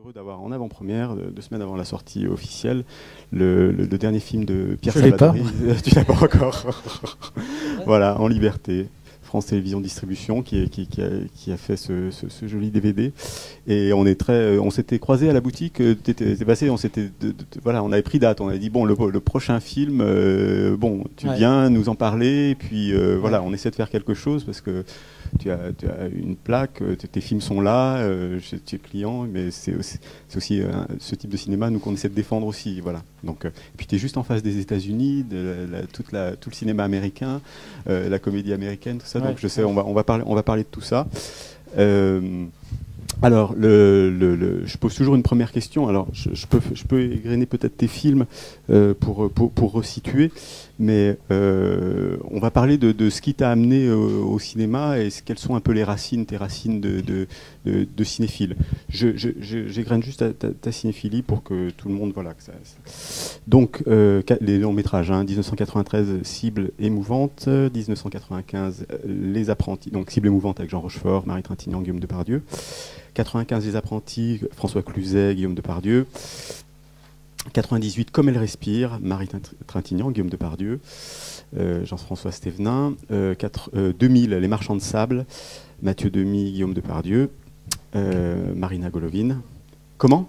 heureux d'avoir en avant-première, deux semaines avant la sortie officielle, le, dernier film de Pierre Je Salvadori. tu l'as pas encore. voilà, en liberté. France Télévisions Distribution qui, qui, qui, a, fait ce, joli DVD. Et on est très, on s'était croisé à la boutique, euh, t'étais passé, on s'était, voilà, on avait pris date, on avait dit bon, le, prochain film, euh, bon, tu viens nous en parler, et puis euh, voilà, on essaie de faire quelque chose parce que tu as, une plaque, euh, tes films sont là, euh, tu es client, mais c'est aussi, euh, ce type de cinéma nous qu'on essaie de défendre aussi. Voilà. Donc, et puis tu es juste en face des États-Unis, de toute la, tout le cinéma américain, la comédie américaine, tout ça. donc je sais, on va, on, va parler, on va parler de tout ça. Alors, le, je pose toujours une première question. Alors, je, peux, je peux peut-être tes films pour, pour, pour, resituer mais euh, on va parler de, ce qui t'a amené au, cinéma et quelles sont un peu les racines, tes racines de, cinéphile. J'égrène juste ta, cinéphilie pour que tout le monde voilà. Que Donc euh, les longs métrages, 1993 hein, cible émouvante, 1995 les apprentis, donc cible émouvante avec Jean Rochefort, Marie Trintignant, Guillaume Depardieu. 95 les apprentis, François Cluzet, Guillaume Depardieu. 98, Comme elle respire, Marie Trintignant, Guillaume Depardieu, euh, Jean-François Stévenin. 2000, euh, euh, Les Marchands de Sable, Mathieu Demy, Guillaume Depardieu, Marina Golovine. Comment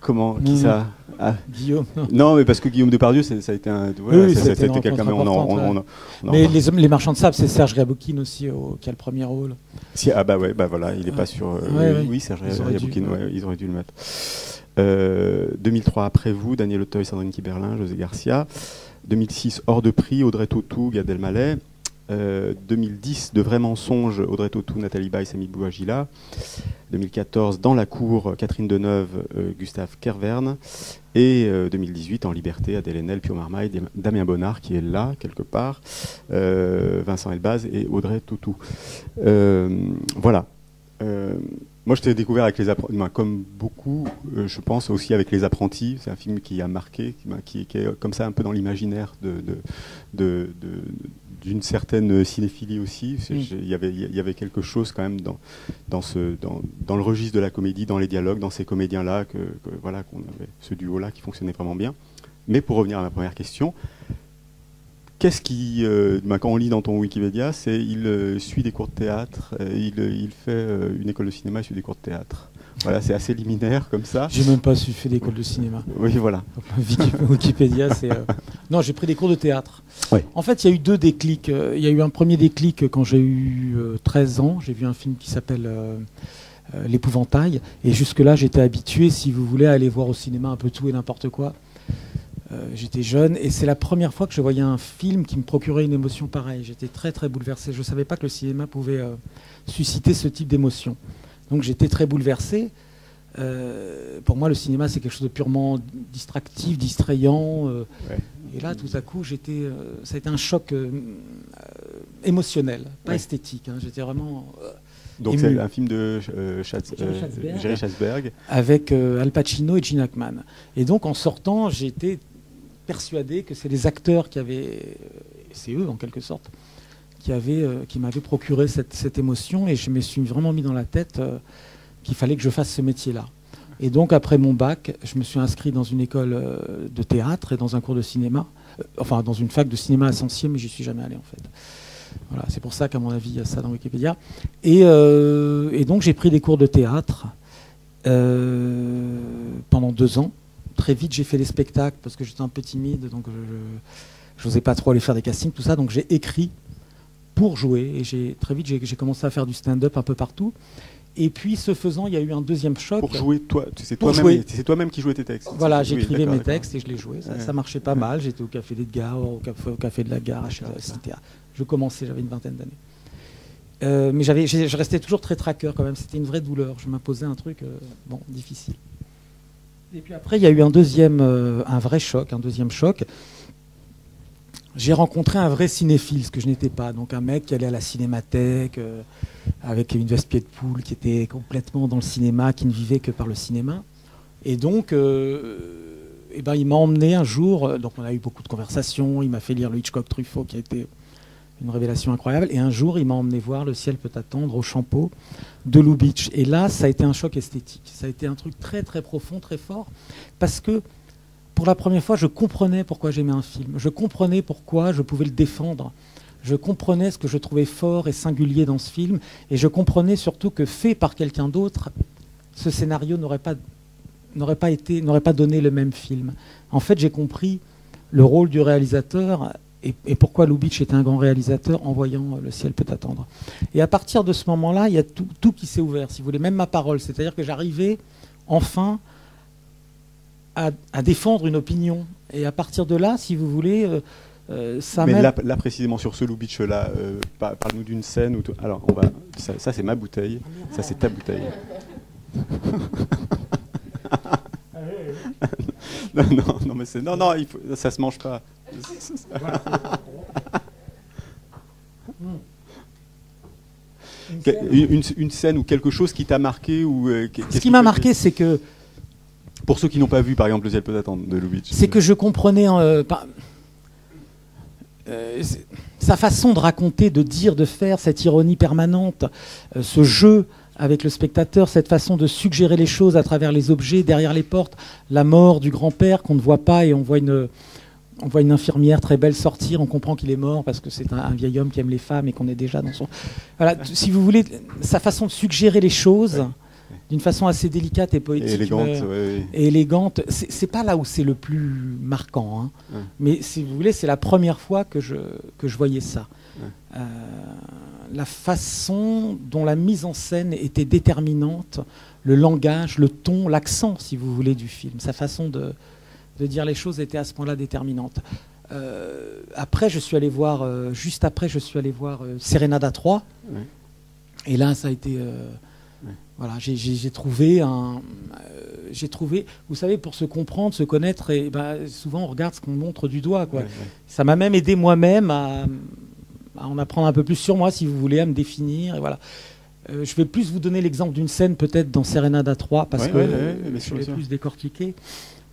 Comment Qui ça ah. Guillaume. Non. mais parce que Guillaume Depardieu, ça a été un. oui, ça, a été quelqu'un. Mais, les, les, Marchands de Sable, c'est Serge Gaboukine aussi qui a le premier rôle. Si, ah bah ouais, bah voilà, il n'est pas sur. oui, Serge Gaboukine, ils auraient dû le mettre. 2003 euh, Après vous, Daniel Auteuil, Sandrine Kiberlin, José Garcia. 2006 Hors de prix, Audrey Tautou, Gad Elmaleh. 2010 De vrais mensonges, Audrey Tautou, Nathalie Baye, Samy Bouagila. 2014 Dans la cour, Catherine Deneuve, euh, Gustave Kerverne. Et 2018 euh, En liberté, Adèle Haenel, Pio Marmaille, Damien Bonnard qui est là quelque part, Vincent Elbaz et Audrey Tautou. voilà. Moi, je t'ai découvert avec les apprentis, comme beaucoup, euh, je pense aussi avec les apprentis. C'est un film qui a marqué, qui, est comme ça un peu dans l'imaginaire de, d'une certaine cinéphilie aussi. Il, y avait, il y avait quelque chose quand même dans, dans, ce, dans, le registre de la comédie, dans les dialogues, dans ces comédiens-là, que, voilà, qu'on avait ce duo-là qui fonctionnait vraiment bien. Mais pour revenir à ma première question, Qu'est-ce qui, euh, bah, quand on lit dans ton Wikipédia, c'est il euh, suit des cours de théâtre, euh, il, fait une école de cinéma, il suit des cours de théâtre. Voilà, c'est assez liminaire comme ça. J'ai même pas su fait d'école de cinéma. Oui, voilà. Wikipédia, c'est. Non, j'ai pris des cours de théâtre. En fait, il y a eu deux déclics. Il y a eu un premier déclic quand j'ai eu 13 ans. J'ai vu un film qui s'appelle L'épouvantail. Et jusque-là, j'étais habitué, si vous voulez, à aller voir au cinéma un peu tout et n'importe quoi. Euh, j'étais jeune et c'est la première fois que je voyais un film qui me procurait une émotion pareille. J'étais très très bouleversé. Je ne savais pas que le cinéma pouvait euh, susciter ce type d'émotion. Donc j'étais très bouleversé. Euh, pour moi, le cinéma, c'est quelque chose de purement distractif, distrayant. Et là, tout à coup, j'étais, ça a été un choc émotionnel, pas esthétique. Hein. J'étais vraiment. Donc c'est un film de Jerry Schatzberg. Avec Al Pacino et Gene Hackman. Et donc en sortant, j'étais persuadé que c'est les acteurs qui avaient, c'est eux en quelque sorte, qui, avaient, euh, qui m'avaient procuré cette, émotion et je me suis vraiment mis dans la tête euh, qu'il fallait que je fasse ce métier-là. Et donc après mon bac, je me suis inscrit dans une école euh, de théâtre et dans un cours de cinéma, enfin dans une fac de cinéma à Sancier, mais j'y suis jamais allé en fait. Voilà, c'est pour ça qu'à mon avis, il y a ça dans Wikipédia. Et donc j'ai pris des cours de théâtre pendant deux ans très vite, j'ai fait les spectacles parce que j'étais un peu timide, donc je n'osais pas trop aller faire des castings, tout ça. Donc j'ai écrit pour jouer et j'ai très vite j'ai commencé à faire du stand-up un peu partout. Et puis, ce faisant, il y a eu un deuxième choc. Pour jouer, toi, c'est toi-même toi qui jouais tes textes. Voilà, j'écrivais mes textes et je les jouais. Ça, marchait pas mal. J'étais au Café d'Edgar, au café, au café de la Gare, à Je commençais, j'avais une vingtaine d'années. Euh, mais j'avais, je restais toujours très traqueur quand même. C'était une vraie douleur. Je m'imposais un truc, euh, bon, difficile. Et puis après, il y a eu un deuxième, euh, un vrai choc, un deuxième choc. J'ai rencontré un vrai cinéphile, ce que je n'étais pas. Donc un mec qui allait à la cinémathèque euh, avec une veste pied de poule, qui était complètement dans le cinéma, qui ne vivait que par le cinéma. Et donc, euh, eh ben, il m'a emmené un jour. Donc on a eu beaucoup de conversations. Il m'a fait lire le Hitchcock Truffaut, qui a été une révélation incroyable. Et un jour, il m'a emmené voir Le ciel peut attendre au Champeau de Lubitsch. Et là, ça a été un choc esthétique. Ça a été un truc très très profond, très fort, parce que pour la première fois, je comprenais pourquoi j'aimais un film. Je comprenais pourquoi je pouvais le défendre. Je comprenais ce que je trouvais fort et singulier dans ce film, et je comprenais surtout que fait par quelqu'un d'autre, ce scénario n'aurait pas, n'aurait pas été, n'aurait pas donné le même film. En fait, j'ai compris le rôle du réalisateur et, pourquoi Lubitsch est un grand réalisateur en voyant euh, Le ciel peut attendre. Et à partir de ce moment-là, il y a tout, qui s'est ouvert, si vous voulez, même ma parole. C'est-à-dire que j'arrivais enfin à, défendre une opinion. Et à partir de là, si vous voulez, euh, euh, ça Mais là, là, précisément sur ce Lubitsch-là, parle-nous d'une scène où. Alors, on va. Ça, c'est ma bouteille, ça c'est ta bouteille. non, non, non, mais c'est. Non, non, il faut... ça se mange pas. Une, scène ou quelque chose qui t'a marqué ou euh, Ce qui m'a marqué, c'est que. Pour ceux qui n'ont pas vu, par exemple, Le ciel peut attendre de Lubitsch. C'est que je comprenais. Euh, euh, sa façon de raconter, de dire, de faire, cette ironie permanente, ce jeu avec le spectateur, cette façon de suggérer les choses à travers les objets, derrière les portes, la mort du grand-père qu'on ne voit pas et on voit une, on voit une infirmière très belle sortir, on comprend qu'il est mort parce que c'est un, vieil homme qui aime les femmes et qu'on est déjà dans son. Voilà, si vous voulez, sa façon de suggérer les choses d'une façon assez délicate et poétique. Et élégante. Euh, et élégante. C'est pas là où c'est le plus marquant. Hein. Mais si vous voulez, c'est la première fois que je, que je voyais ça. Euh, la façon dont la mise en scène était déterminante, le langage, le ton, l'accent, si vous voulez, du film, sa façon de, de dire les choses était à ce point-là déterminante. Euh, après, je suis allé voir, euh, juste après, je suis allé voir euh, Serenada 3. Et là, ça a été. Voilà, j'ai trouvé un. j'ai trouvé. Vous savez, pour se comprendre, se connaître, et bah, souvent on regarde ce qu'on montre du doigt. Quoi. Ça m'a même aidé moi-même à, en apprendre un peu plus sur moi, si vous voulez, à me définir. Et voilà. je vais plus vous donner l'exemple d'une scène peut-être dans Serenada 3 parce que je vais plus décortiquer.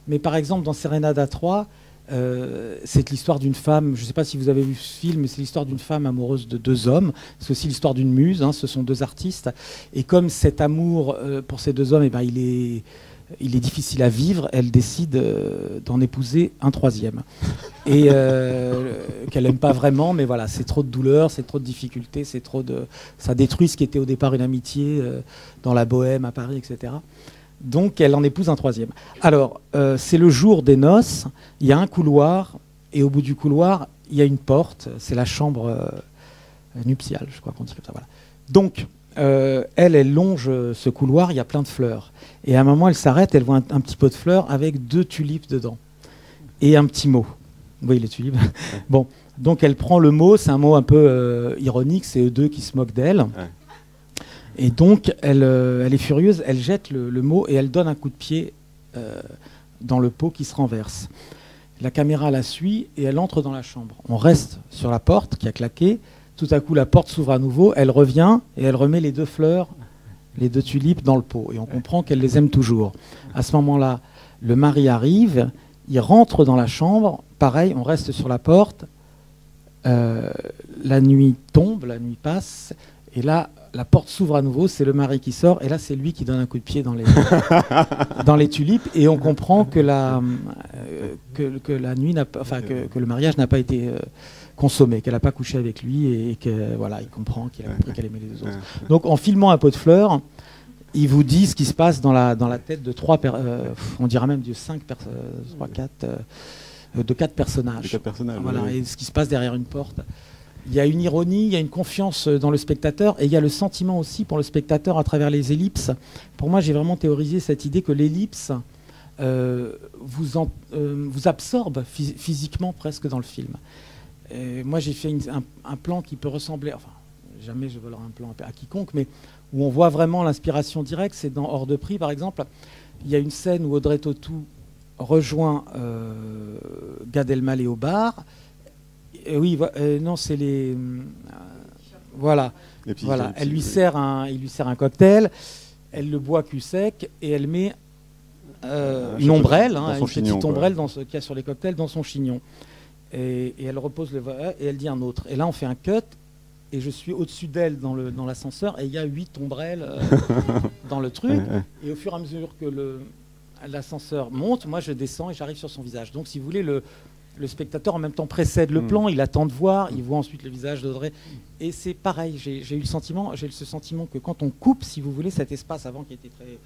Mais par exemple, dans Serenada 3, euh, c'est l'histoire d'une femme, je ne sais pas si vous avez vu ce film, mais c'est l'histoire d'une femme amoureuse de deux hommes. C'est aussi l'histoire d'une muse, hein, ce sont deux artistes. Et comme cet amour euh, pour ces deux hommes, eh ben, il, est, il est difficile à vivre, elle décide euh, d'en épouser un troisième. Et qu'elle n'aime pas vraiment, mais voilà, c'est trop de douleur, c'est trop de difficultés, c'est trop de... ça détruit ce qui était au départ une amitié dans la bohème à Paris, etc. Donc elle en épouse un troisième. Alors, euh, c'est le jour des noces, il y a un couloir, et au bout du couloir, il y a une porte, c'est la chambre euh, nuptiale, je crois qu'on dit comme ça. Voilà. Donc, euh, elle, elle longe ce couloir, il y a plein de fleurs. Et à un moment, elle s'arrête, elle voit un, petit pot de fleurs avec deux tulipes dedans. Et un petit mot. Oui, les tulipes. bon, donc elle prend le mot, c'est un mot un peu ironique, c'est eux deux qui se moquent d'elle. Et donc, euh, elle, est furieuse, elle jette le, mot et elle donne un coup de pied euh, dans le pot qui se renverse. La caméra la suit et elle entre dans la chambre. On reste sur la porte qui a claqué. Tout à coup, la porte s'ouvre à nouveau. Elle revient et elle remet les deux fleurs, les deux tulipes dans le pot. Et on comprend qu'elle les aime toujours. À ce moment-là, le mari arrive, il rentre dans la chambre. Pareil, on reste sur la porte. Euh, la nuit tombe, la nuit passe. Et là, la porte s'ouvre à nouveau, c'est le mari qui sort, et là c'est lui qui donne un coup de pied dans les, dans les tulipes, et on comprend que la, euh, que, la nuit n'a enfin que, le mariage n'a pas été euh, consommé, qu'elle n'a pas couché avec lui, et, que voilà, il comprend qu'il a compris qu'elle aimait les deux autres. Donc en filmant un pot de fleurs, il vous dit ce qui se passe dans la, dans la tête de trois, euh, on dira même de cinq, trois, quatre, de quatre personnages. quatre personnages. Voilà, et ce qui se passe derrière une porte il y a une ironie, il y a une confiance dans le spectateur et il y a le sentiment aussi pour le spectateur à travers les ellipses. Pour moi, j'ai vraiment théorisé cette idée que l'ellipse euh, vous, euh, vous, absorbe physiquement presque dans le film. moi, j'ai fait un, plan qui peut ressembler, enfin, jamais je volerai un plan à quiconque, mais où on voit vraiment l'inspiration directe, c'est dans Hors de prix, par exemple. Il y a une scène où Audrey Tautou rejoint euh, Gad Elmaleh au bar euh, oui, euh, non, c'est les. Euh, voilà. voilà. Elle lui sert un, il lui sert un cocktail, elle le boit cul sec et elle met une ombrelle, hein, une petite ombrelle dans ce qu'il y a sur les cocktails dans son chignon. et, elle repose le et elle dit un autre. Et là, on fait un cut et je suis au-dessus d'elle dans, le, dans l'ascenseur et il y a huit ombrelles euh, dans le truc. Et au fur et à mesure que le, l'ascenseur monte, moi je descends et j'arrive sur son visage. Donc si vous voulez, le, le spectateur en même temps précède le mm. plan, il attend de voir, il voit ensuite le visage d'Audrey. Et c'est pareil, j'ai eu le sentiment, j'ai ce sentiment que quand on coupe, si vous voulez, cet espace avant qui était très,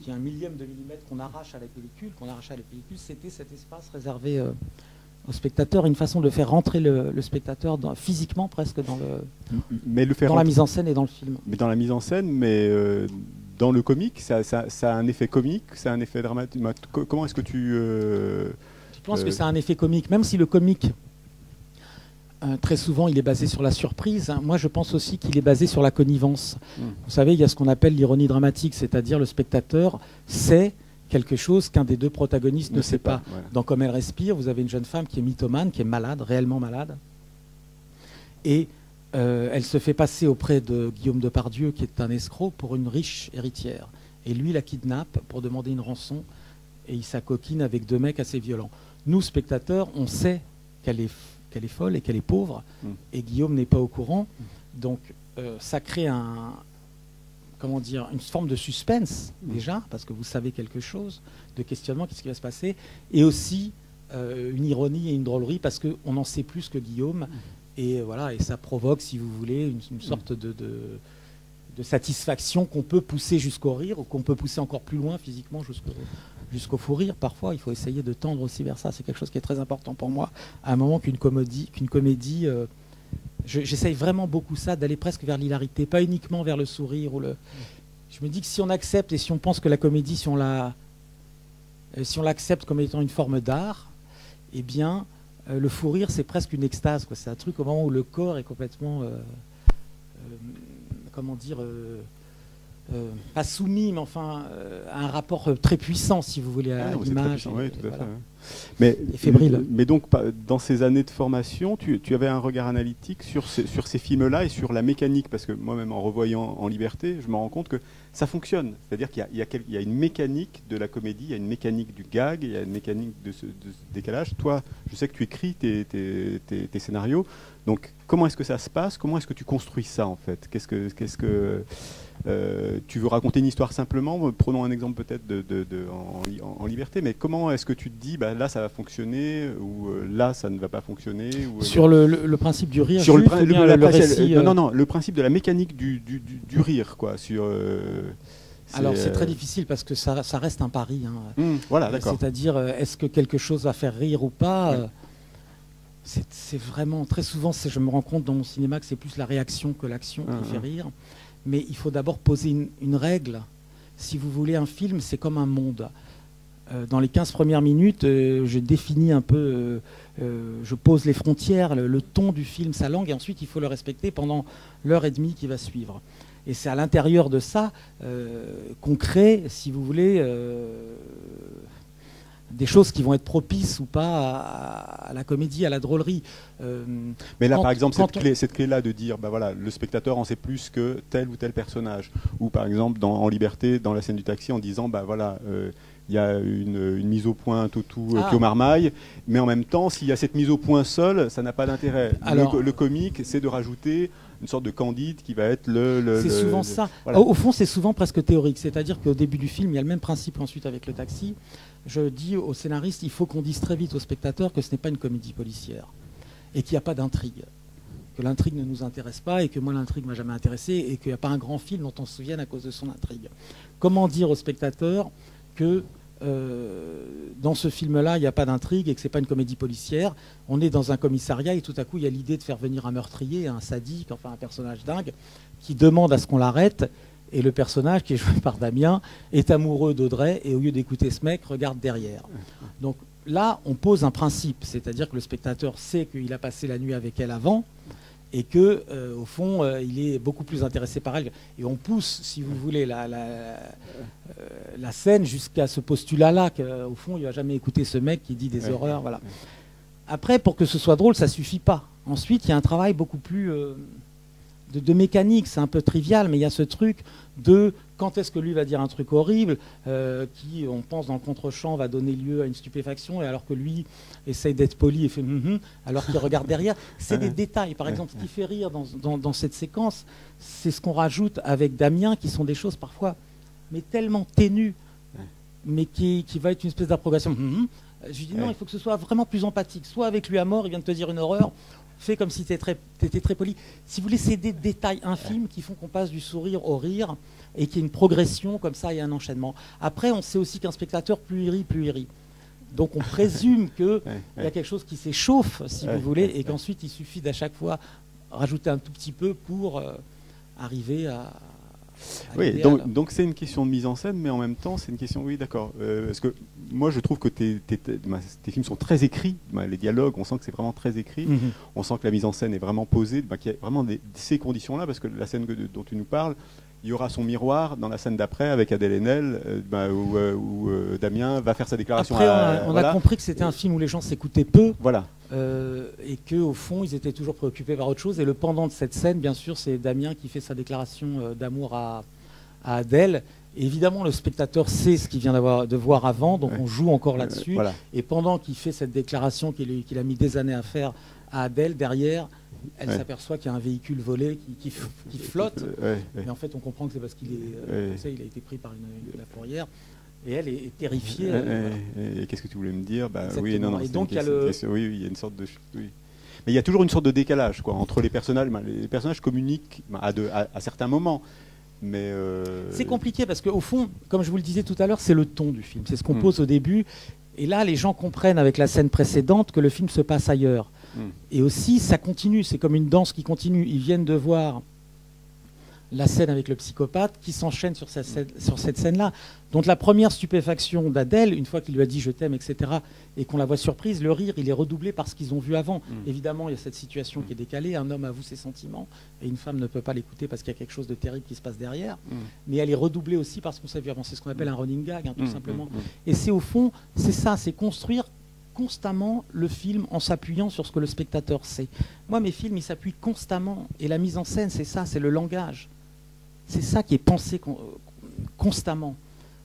qui est un millième de millimètre qu'on arrache à la pellicule, qu'on arrache à la pellicule, c'était cet espace réservé euh, au spectateur, une façon de faire rentrer le, spectateur physiquement presque dans le, mais le dans la mise en scène et dans le film. Mais dans la mise en scène, mais euh, dans le comique, ça, a un effet comique, ça a un effet dramatique. Comment est-ce que tu euh, pense que ça a un effet comique, même si le comique, euh, très souvent, il est basé sur la surprise. Hein. Moi, je pense aussi qu'il est basé sur la connivence. Hmm. Vous savez, il y a ce qu'on appelle l'ironie dramatique, c'est-à-dire le spectateur sait quelque chose qu'un des deux protagonistes ne, sait pas. Dans Comme elle respire, vous avez une jeune femme qui est mythomane, qui est malade, réellement malade. Et euh, elle se fait passer auprès de Guillaume Depardieu, qui est un escroc, pour une riche héritière. Et lui la kidnappe pour demander une rançon, et il s'acoquine avec deux mecs assez violents nous, spectateurs, on sait qu'elle est, qu'elle est folle et qu'elle est pauvre, mm. et Guillaume n'est pas au courant. Donc, euh, ça crée un, comment dire, une forme de suspense, mm. déjà, parce que vous savez quelque chose, de questionnement, qu'est-ce qui va se passer, et aussi euh, une ironie et une drôlerie, parce qu'on n'en sait plus que Guillaume, mm. et voilà, et ça provoque, si vous voulez, une, sorte de, de satisfaction qu'on peut pousser jusqu'au rire ou qu'on peut pousser encore plus loin physiquement jusqu'au jusqu'au fou rire. Parfois, il faut essayer de tendre aussi vers ça. C'est quelque chose qui est très important pour moi. À un moment qu'une comédie, qu'une comédie euh, j'essaye vraiment beaucoup ça, d'aller presque vers l'hilarité, pas uniquement vers le sourire ou le. Je me dis que si on accepte et si on pense que la comédie, si on la, euh, si on l'accepte comme étant une forme d'art, eh bien, euh, le fou rire, c'est presque une extase. C'est un truc au moment où le corps est complètement, comment dire euh, pas soumis, mais enfin euh, à un rapport euh, très puissant, si vous voulez, à l'image. Oui, tout à fait. Mais, fébrile. mais donc, dans ces années de formation, tu, avais un regard analytique sur ces, sur ces films-là et sur la mécanique, parce que moi-même, en revoyant En Liberté, je me rends compte que ça fonctionne. C'est-à-dire qu'il y, y, a une mécanique de la comédie, il y a une mécanique du gag, il y a une mécanique de ce, décalage. Toi, je sais que tu écris tes, tes, tes scénarios. Donc, comment est-ce que ça se passe? Comment est-ce que tu construis ça, en fait? Qu'est-ce que... Qu'est-ce que euh, tu veux raconter une histoire simplement Prenons un exemple peut-être de, en, liberté, mais comment est-ce que tu te dis bah, là ça va fonctionner ou euh, là ça ne va pas fonctionner euh, Sur le, principe du rire Sur le, récit, non, non, le principe de la mécanique du, rire, quoi. Sur, alors c'est très difficile parce que ça, reste un pari. Hein. Mmh, voilà, d'accord. C'est-à-dire, est-ce que quelque chose va faire rire ou pas C'est vraiment très souvent, je me rends compte dans mon cinéma que c'est plus la réaction que l'action qui mmh, fait mmh. rire mais il faut d'abord poser une, règle. Si vous voulez un film, c'est comme un monde. Euh, dans les 15 premières minutes, euh, je définis un peu, euh, je pose les frontières, le, ton du film, sa langue, et ensuite il faut le respecter pendant l'heure et demie qui va suivre. Et c'est à l'intérieur de ça qu'on crée, si vous voulez, des choses qui vont être propices ou pas à, la comédie, à la drôlerie. Euh, mais là, par exemple, cette, clé, là de dire, bah voilà, le spectateur en sait plus que tel ou tel personnage, ou par exemple dans, en Liberté, dans la scène du taxi, en disant, bah voilà. Euh, il y a une, mise au point tout tout ah. Marmaille, mais en même temps, s'il y a cette mise au point seule, ça n'a pas d'intérêt. Le, le, comique, c'est de rajouter une sorte de candide qui va être le. c'est souvent ça. Au, fond, c'est souvent presque théorique. C'est-à-dire qu'au début du film, il y a le même principe ensuite avec le taxi. Je dis au scénariste, il faut qu'on dise très vite au spectateur que ce n'est pas une comédie policière et qu'il n'y a pas d'intrigue. Que l'intrigue ne nous intéresse pas et que moi l'intrigue m'a jamais intéressé et qu'il n'y a pas un grand film dont on se souvienne à cause de son intrigue. Comment dire au spectateur que euh, dans ce film-là, il n'y a pas d'intrigue et que ce n'est pas une comédie policière? On est dans un commissariat et tout à coup, il y a l'idée de faire venir un meurtrier, un sadique, enfin un personnage dingue, qui demande à ce qu'on l'arrête. Et le personnage, qui est joué par Damien, est amoureux d'Audrey et au lieu d'écouter ce mec, regarde derrière. Donc là, on pose un principe, c'est-à-dire que le spectateur sait qu'il a passé la nuit avec elle avant et que euh, au fond euh, il est beaucoup plus intéressé par elle. Et on pousse si vous voulez la, la, euh, scène jusqu'à ce postulat là qu'au fond il va jamais écouter ce mec qui dit des horreurs voilà. Après pour que ce soit drôle ça suffit pas. Ensuite il y a un travail beaucoup plus de, mécanique c'est un peu trivial mais il y a ce truc de quand est-ce que lui va dire un truc horrible euh, qui, on pense, dans le contre-champ, va donner lieu à une stupéfaction, et alors que lui essaye d'être poli et fait mm alors qu'il regarde derrière. C'est des détails. Par exemple, ce qui fait rire dans, cette séquence, c'est ce qu'on rajoute avec Damien, qui sont des choses parfois, mais tellement ténues, mais qui, va être une espèce d'approbation. Mm-hmm. Je lui dis non, il faut que ce soit vraiment plus empathique. Soit avec lui à mort, il vient de te dire une horreur, fais comme si tu étais, très poli. Si vous voulez, c'est des détails infimes qui font qu'on passe du sourire au rire et qu'il y ait une progression comme ça et un enchaînement. Après, on sait aussi qu'un spectateur, plus il rit, plus il rit. Donc on présume qu'il y a quelque chose qui s'échauffe, si vous voulez, et qu'ensuite il suffit d'à chaque fois rajouter un tout petit peu pour euh, arriver à, oui, donc c'est une question de mise en scène, mais en même temps, c'est une question. Oui, d'accord. Euh, parce que moi, je trouve que tes, films sont très écrits. les dialogues, on sent que c'est vraiment très écrit. Mhm. On sent que la mise en scène est vraiment posée, qu'il y a vraiment ces conditions-là, parce que la scène dont tu nous parles, il y aura son miroir dans la scène d'après avec Adèle Haenel, euh, bah, où, euh, Damien va faire sa déclaration. Après, on, a, compris que c'était un film où les gens s'écoutaient peu. Voilà. et qu'au fond, ils étaient toujours préoccupés par autre chose. Et le pendant de cette scène, bien sûr, c'est Damien qui fait sa déclaration d'amour à, à Adèle. évidemment, le spectateur sait ce qu'il vient de voir avant, donc on joue encore là-dessus. Et pendant qu'il fait cette déclaration qu'il a mis des années à faire à Adèle, derrière, elle s'aperçoit qu'il y a un véhicule volé qui, flotte. Mais en fait, on comprend que c'est parce qu'il est, il a été pris par une, la fourrière. Et elle est, terrifiée. Et, qu'est-ce que tu voulais me dire? Bah, Oui, non, non. Et donc, il y a le... Oui, il y a une sorte de. Mais il y a toujours une sorte de décalage quoi, entre les personnages. Les personnages communiquent à, à certains moments. Euh, c'est compliqué parce qu'au fond, comme je vous le disais tout à l'heure, c'est le ton du film. C'est ce qu'on hmm. pose au début. Et là, les gens comprennent avec la scène précédente que le film se passe ailleurs. Et aussi, ça continue. C'est comme une danse qui continue. Ils viennent de voir la scène avec le psychopathe qui s'enchaîne sur, sur, cette scène-là. Donc la première stupéfaction d'Adèle, une fois qu'il lui a dit je t'aime, etc., et qu'on la voit surprise, le rire, il est redoublé par ce qu'ils ont vu avant. Mm. Évidemment, il y a cette situation qui est décalée, un homme avoue ses sentiments, et une femme ne peut pas l'écouter parce qu'il y a quelque chose de terrible qui se passe derrière, mm. mais elle est redoublée aussi parce qu'on s'est vu avant. C'est ce qu'on appelle un running gag, hein, tout mm, simplement. Et c'est au fond, c'est ça, c'est construire constamment le film en s'appuyant sur ce que le spectateur sait. Moi, mes films, ils s'appuient constamment, et la mise en scène, c'est ça, c'est le langage. C'est ça qui est pensé constamment.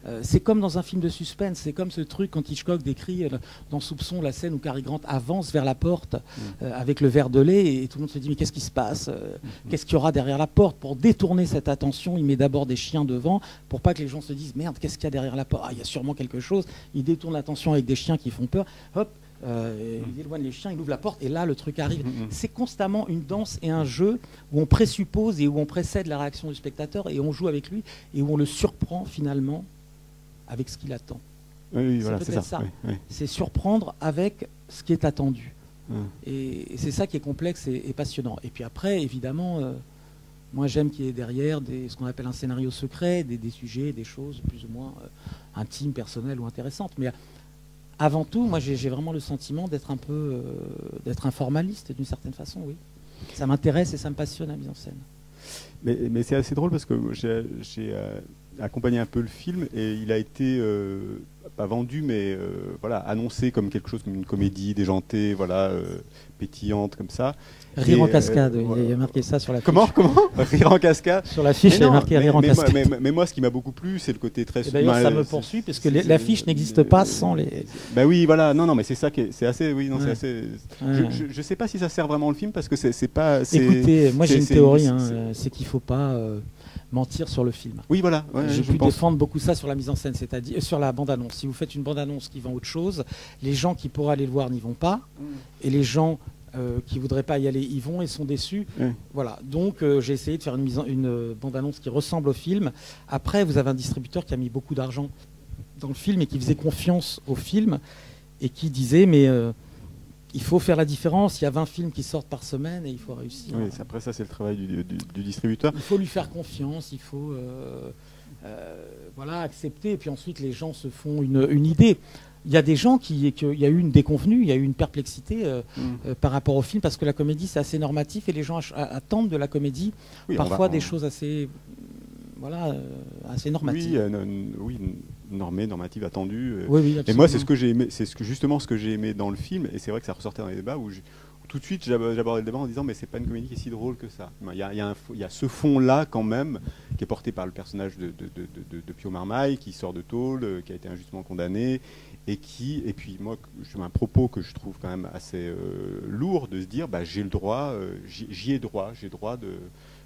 Euh, c'est comme dans un film de suspense, c'est comme ce truc quand Hitchcock décrit euh, dans Soupçon la scène où Cary Grant avance vers la porte mm. euh, avec le verre de lait et, tout le monde se dit mais qu'est-ce qui se passe mm-hmm. Qu'est-ce qu'il y aura derrière la porte Pour détourner cette attention, il met d'abord des chiens devant pour pas que les gens se disent merde, qu'est-ce qu'il y a derrière la porte Ah, il y a sûrement quelque chose. Il détourne l'attention avec des chiens qui font peur. Hop, euh, il éloigne les chiens, il ouvre la porte et là le truc arrive. Mm, mm. C'est constamment une danse et un jeu où on présuppose et où on précède la réaction du spectateur et on joue avec lui et où on le surprend finalement avec ce qu'il attend. Oui, voilà, c'est ça. C'est surprendre avec ce qui est attendu. Et, c'est ça qui est complexe et, passionnant. Et puis après, évidemment, euh, moi j'aime qu'il y ait derrière des, ce qu'on appelle un scénario secret, des, sujets, des choses plus ou moins euh, intimes, personnelles ou intéressantes. Mais avant tout, moi, j'ai vraiment le sentiment d'être un peu, euh, d'être un formaliste d'une certaine façon, oui. Ça m'intéresse et ça me passionne la mise en scène. Mais, c'est assez drôle parce que j'ai accompagné un peu le film et il a été euh, pas vendu, mais voilà, annoncé comme quelque chose comme une comédie déjantée, voilà, pétillante comme ça. Rire en cascade, il y a marqué ça sur la Comment Comment Rire en cascade Sur l'affiche, il y a marqué Rire en cascade. mais, moi, ce qui m'a beaucoup plu, c'est le côté très. D'ailleurs, ça me poursuit parce que l'affiche n'existe pas sans les. Ben oui, voilà. Non, non, mais c'est ça qui est, c'est assez. Oui, non, c'est assez. Je, ne sais pas si ça sert vraiment le film parce que c'est pas. Écoutez, moi j'ai une théorie, hein, c'est qu'il faut pas. Mentir sur le film. Oui, voilà. J'ai pu défendre beaucoup ça sur la mise en scène, c'est-à-dire euh, sur la bande-annonce. Si vous faites une bande-annonce qui vend autre chose, les gens qui pourraient aller le voir n'y vont pas, mm. et les gens euh, qui voudraient pas y aller y vont et sont déçus. Voilà. Donc euh, j'ai essayé de faire une, mise une euh, bande-annonce qui ressemble au film. Après, vous avez un distributeur qui a mis beaucoup d'argent dans le film et qui faisait confiance au film et qui disait mais il faut faire la différence. Il y a 20 films qui sortent par semaine et il faut réussir. Oui, après ça c'est le travail du, distributeur. Il faut lui faire confiance. Il faut voilà accepter et puis ensuite les gens se font une, une idée il y a des gens qui, il y a eu une déconvenue, il y a eu une perplexité euh, mm. euh, par rapport au film parce que la comédie c'est assez normatif et les gens attendent de la comédie parfois des choses assez, voilà, euh, assez normatives. Oui, oui normées, normatives, attendues. et moi c'est ce que j'ai aimé, c'est ce que justement ce que j'ai aimé dans le film et c'est vrai que ça ressortait dans les débats où, tout de suite, j'aborde le débat en disant mais c'est pas une comédie qui est si drôle que ça. Il y a, y a, ce fond-là quand même qui est porté par le personnage de, de, Pio Marmaille qui sort de tôle, euh, qui a été injustement condamné et qui, et puis moi, j'ai un propos que je trouve quand même assez euh, lourd de se dire bah, j'ai le droit, euh, j'y ai droit, j'ai droit de,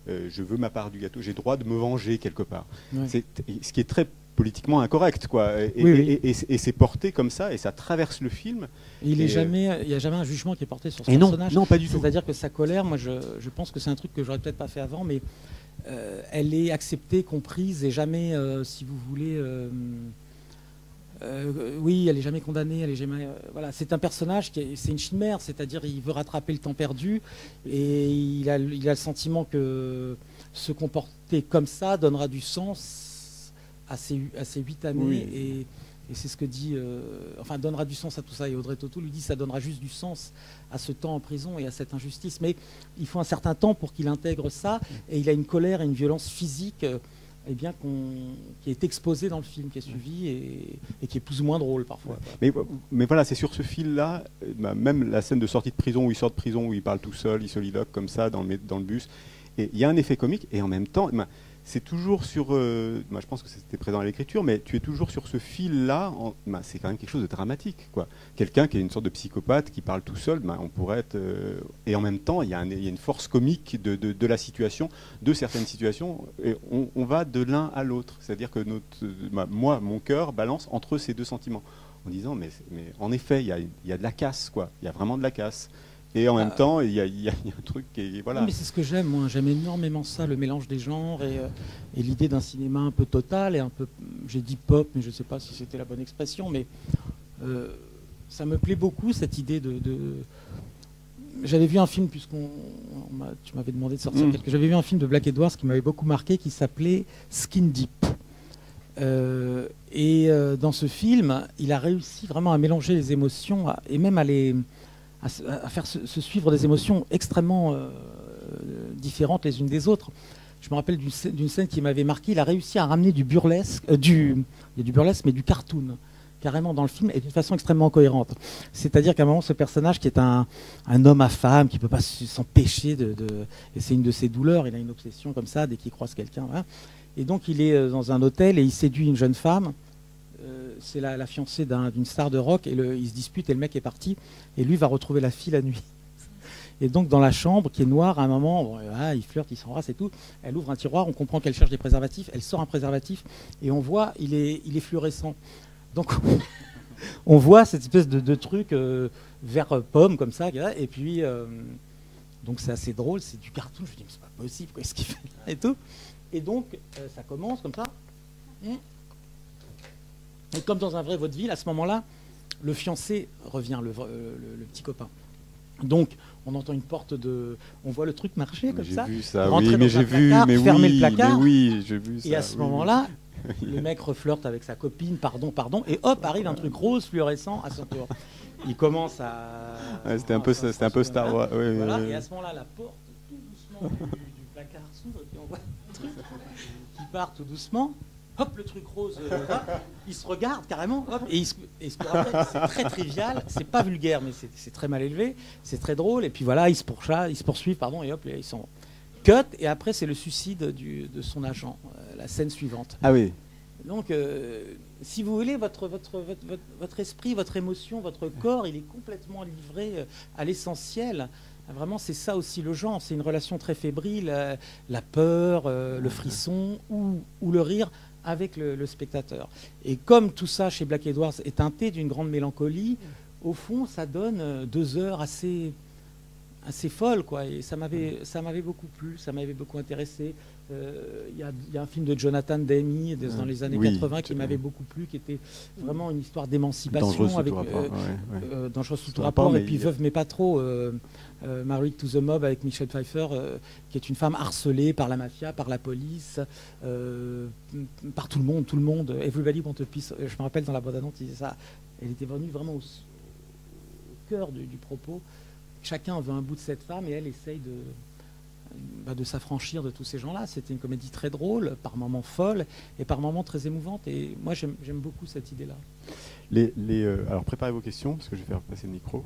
je veux ma part du gâteau, j'ai droit de me venger quelque part. C'est ce qui est très politiquement incorrect, quoi. Et, c'est porté comme ça, et ça traverse le film. il n'y a jamais un jugement qui est porté sur ce personnage. Non, pas du tout. C'est-à-dire que sa colère, moi, je, pense que c'est un truc que j'aurais peut-être pas fait avant, mais euh, elle est acceptée, comprise, et jamais, euh, si vous voulez. Euh, oui, elle est jamais condamnée, elle est jamais. voilà, c'est un personnage qui, c'est une chimère, c'est-à-dire il veut rattraper le temps perdu, et il a, il a le sentiment que se comporter comme ça donnera du sens à ces, huit années. Et, c'est ce que dit, euh, enfin, donnera du sens à tout ça. Et Audrey Tautou lui dit ça donnera juste du sens à ce temps en prison et à cette injustice. Mais il faut un certain temps pour qu'il intègre ça. Et il a une colère et une violence physique euh, eh bien, qui est exposée dans le film, qui est suivi et, qui est plus ou moins drôle parfois. Mais, mais voilà, c'est sur ce fil-là, euh, bah, même la scène de sortie de prison où il sort de prison, où il parle tout seul, il soliloque comme ça dans le, dans le bus. Et il y a un effet comique et en même temps, bah, c'est toujours sur. Euh, moi, je pense que c'était présent à l'écriture, mais tu es toujours sur ce fil-là. Ben, c'est quand même quelque chose de dramatique, quoi. Quelqu'un qui est une sorte de psychopathe qui parle tout seul, ben, on pourrait être. Euh, et en même temps, il y, a une force comique de, la situation, de certaines situations. Et on, va de l'un à l'autre. C'est-à-dire que ben, moi, mon cœur balance entre ces deux sentiments, en disant, mais, en effet, il y y a de la casse, quoi. Il y a vraiment de la casse. Et en même euh, temps, il y, a un truc qui est. Voilà. mais c'est ce que j'aime, moi. J'aime énormément ça, le mélange des genres et, euh, l'idée d'un cinéma un peu total et un peu. J'ai dit pop, mais je ne sais pas si c'était la bonne expression, mais euh, ça me plaît beaucoup, cette idée de. J'avais vu un film, puisqu'on. Tu m'avais demandé de sortir mm. quelque J'avais vu un film de Black Edwards qui m'avait beaucoup marqué qui s'appelait Skin Deep. et dans ce film, il a réussi vraiment à mélanger les émotions et même à les à, faire se, suivre des émotions extrêmement euh, différentes les unes des autres. Je me rappelle d'une scène qui m'avait marqué. Il a réussi à ramener du burlesque, euh, du, burlesque, mais du cartoon carrément dans le film et d'une façon extrêmement cohérente. C'est-à-dire qu'à un moment, ce personnage qui est un, homme à femme, qui ne peut pas s'empêcher de, Et c'est une de ses douleurs, il a une obsession comme ça dès qu'il croise quelqu'un. Et donc il est euh, dans un hôtel et il séduit une jeune femme c'est la, fiancée d'une star de rock, et ils se disputent, et le mec est parti, et lui va retrouver la fille la nuit. Et donc dans la chambre qui est noire, à un moment, il flirte, il s'embrasse et tout. Elle ouvre un tiroir, on comprend qu'elle cherche des préservatifs. Elle sort un préservatif et on voit, il est, fluorescent. Donc on voit cette espèce de, truc euh, vert pomme comme ça. Et puis euh, donc c'est assez drôle, c'est du carton. Je me dis mais c'est pas possible, qu'est-ce qu'il fait et tout. Et donc euh, ça commence comme ça. Et comme dans un vrai vaudeville, à ce moment-là, le fiancé revient, le, petit copain. Donc, on entend une porte de. On voit le truc marcher comme ça. J'ai vu ça, oui, mais j'ai vu. Mais fermer le placard. Oui, j'ai vu ça. Et à ce moment-là, le mec reflirte avec sa copine, pardon, pardon, et hop, arrive un truc rose fluorescent à son tour. Il commence à. c'était un peu, c'était un peu Star Wars. voilà, et à ce moment-là, la porte tout doucement du, du placard s'ouvre et on voit le truc qui part tout doucement hop, le truc rose, euh, il se regarde carrément, et, il se, c'est très trivial, c'est pas vulgaire, mais c'est, très mal élevé, c'est très drôle, et puis voilà, ils se, ils se poursuivent, pardon, et hop, ils sont cut, et après c'est le suicide de son agent, euh, la scène suivante. Ah oui. Donc, euh, si vous voulez, votre, votre, votre, votre, esprit, votre émotion, votre corps, il est complètement livré à l'essentiel. Vraiment, c'est ça aussi le genre. C'est une relation très fébrile, la peur, le frisson ou, ou le rire avec le, spectateur. Et comme tout ça chez Black Edwards est teinté d'une grande mélancolie, au fond, ça donne euh, deux heures assez, assez folles, quoi. Et ça m'avait, ça m'avait beaucoup plu, ça m'avait beaucoup intéressé. Euh, il y, a un film de Jonathan Demme dans les années 80 qui m'avait beaucoup plu, qui était vraiment une histoire d'émancipation avec euh, Dangereux sous tout rapport, et puis Veuve mais pas trop. Married to the Mob avec Michelle Pfeiffer, qui est une femme harcelée par la mafia, par la police, par tout le monde, tout le monde. Everybody want a piece. Je me rappelle dans la bande-annonce, il disait ça. Elle était venue vraiment au, cœur du, du, propos. Chacun veut un bout de cette femme et elle essaye de, bah, de s'affranchir de tous ces gens-là. C'était une comédie très drôle, par moments folle et par moments très émouvante. Et moi, j'aime beaucoup cette idée-là. Les, les, alors préparez vos questions parce que je vais faire passer le micro.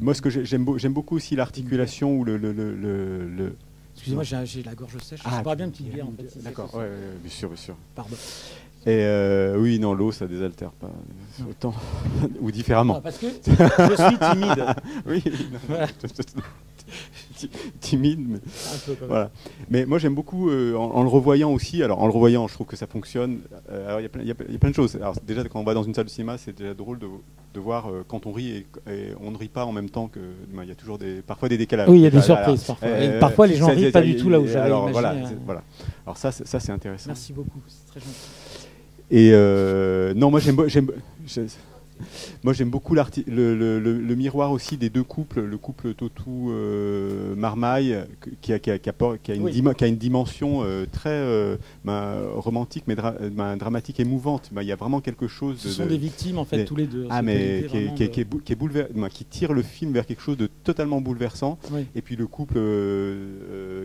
moi, ce que j'aime, beaucoup aussi l'articulation ou le, le, le Excusez-moi, j'ai la gorge sèche. Ah, je pas bien une petite bière en fait. D'accord, ouais, bien sûr, bien sûr. Pardon. Et euh, oui, non, l'eau, ça désaltère pas autant ou différemment. parce que je suis timide. oui, timide, mais voilà. Mais moi, j'aime beaucoup euh, en, le revoyant aussi. Alors, en le revoyant, je trouve que ça fonctionne. Euh, alors, il y, a plein de choses. Alors, déjà, quand on va dans une salle de cinéma, c'est déjà drôle de, de voir quand on rit et, on ne rit pas en même temps que. Ben, il y a toujours des, parfois des décalages. Oui, il y a des surprises parfois. et parfois, les gens rient pas du tout là où j'avais alors, Voilà, voilà. Alors ça, ça c'est intéressant. Merci beaucoup, c'est très gentil. Et euh, non, moi j'aime, moi, j'aime beaucoup le, le, le, miroir aussi des deux couples, le couple Totou-Marmaille, euh, qui, a, qui, a, qui, a, une qui, a, une dimension euh, très euh, ben, romantique, mais ben, dramatique, émouvante. Ben, il y a vraiment quelque chose. Ce sont des victimes, en fait, tous les deux. Ah, mais qui, tire le film vers quelque chose de totalement bouleversant. Et puis le couple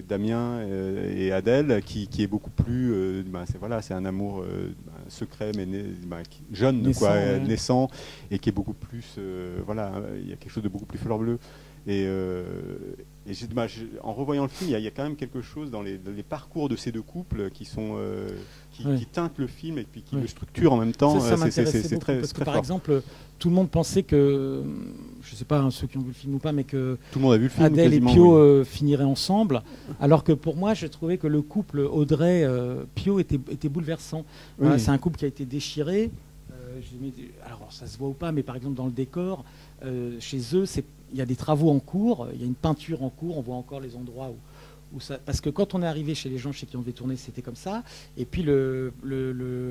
Damien et Adèle, qui, est beaucoup plus. c'est voilà, c'est un amour secret, mais jeune, quoi, naissant et qui est beaucoup plus, euh, voilà, il y a quelque chose de beaucoup plus fleur bleue. Et, euh, en revoyant le film, il y, a, quand même quelque chose dans les, parcours de ces deux couples qui sont euh, qui, teintent le film et puis qui le structurent en même temps. C'est très, parce que par exemple, tout le monde pensait que, je ne sais pas hein, ceux qui ont vu le film ou pas, mais que tout le monde a vu le film, Adèle et Pio finiraient ensemble. Alors que pour moi, je trouvais que le couple Audrey-Pio était, était bouleversant. C'est un couple qui a été déchiré alors ça se voit ou pas, mais par exemple dans le décor, euh, chez eux, il y a des travaux en cours, il y a une peinture en cours, on voit encore les endroits où, ça, parce que quand on est arrivé chez les gens chez qui on devait tourner, c'était comme ça. Et puis le,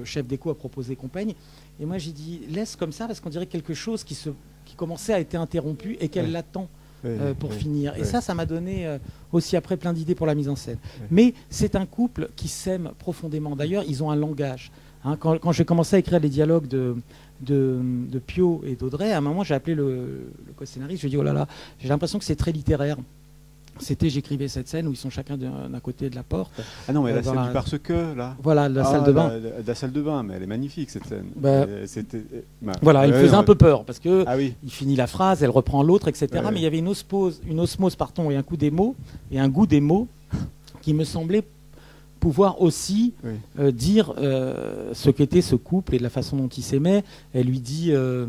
chef d'écho a proposé qu'on peigne. Et moi j'ai dit laisse comme ça parce qu'on dirait quelque chose qui, se, qui commençait à être interrompu et qu'elle l'attend. Euh, pour finir. Et ça, ça m'a donné euh, aussi après plein d'idées pour la mise en scène. Mais c'est un couple qui s'aime profondément. D'ailleurs, ils ont un langage. Hein, quand, j'ai commencé à écrire les dialogues de, de, Pio et d'Audrey, à un moment, j'ai appelé le, co-scénariste, je lui ai dit, oh là là, j'ai l'impression que c'est très littéraire. C'était, j'écrivais cette scène où ils sont chacun d'un côté de la porte. Ah non, mais la euh, scène du parce-que, là. Voilà, la salle de bain. La, salle de bain, mais elle est magnifique, cette scène. Bah, bah, voilà, il faisait un peu peur, parce que ah il finit la phrase, elle reprend l'autre, etc. Mais il y avait une osmose, une osmose pardon, et un coup des mots, et un goût des mots, qui me semblait pouvoir aussi euh, dire euh, ce qu'était ce couple et de la façon dont il s'aimait. Elle lui dit, euh,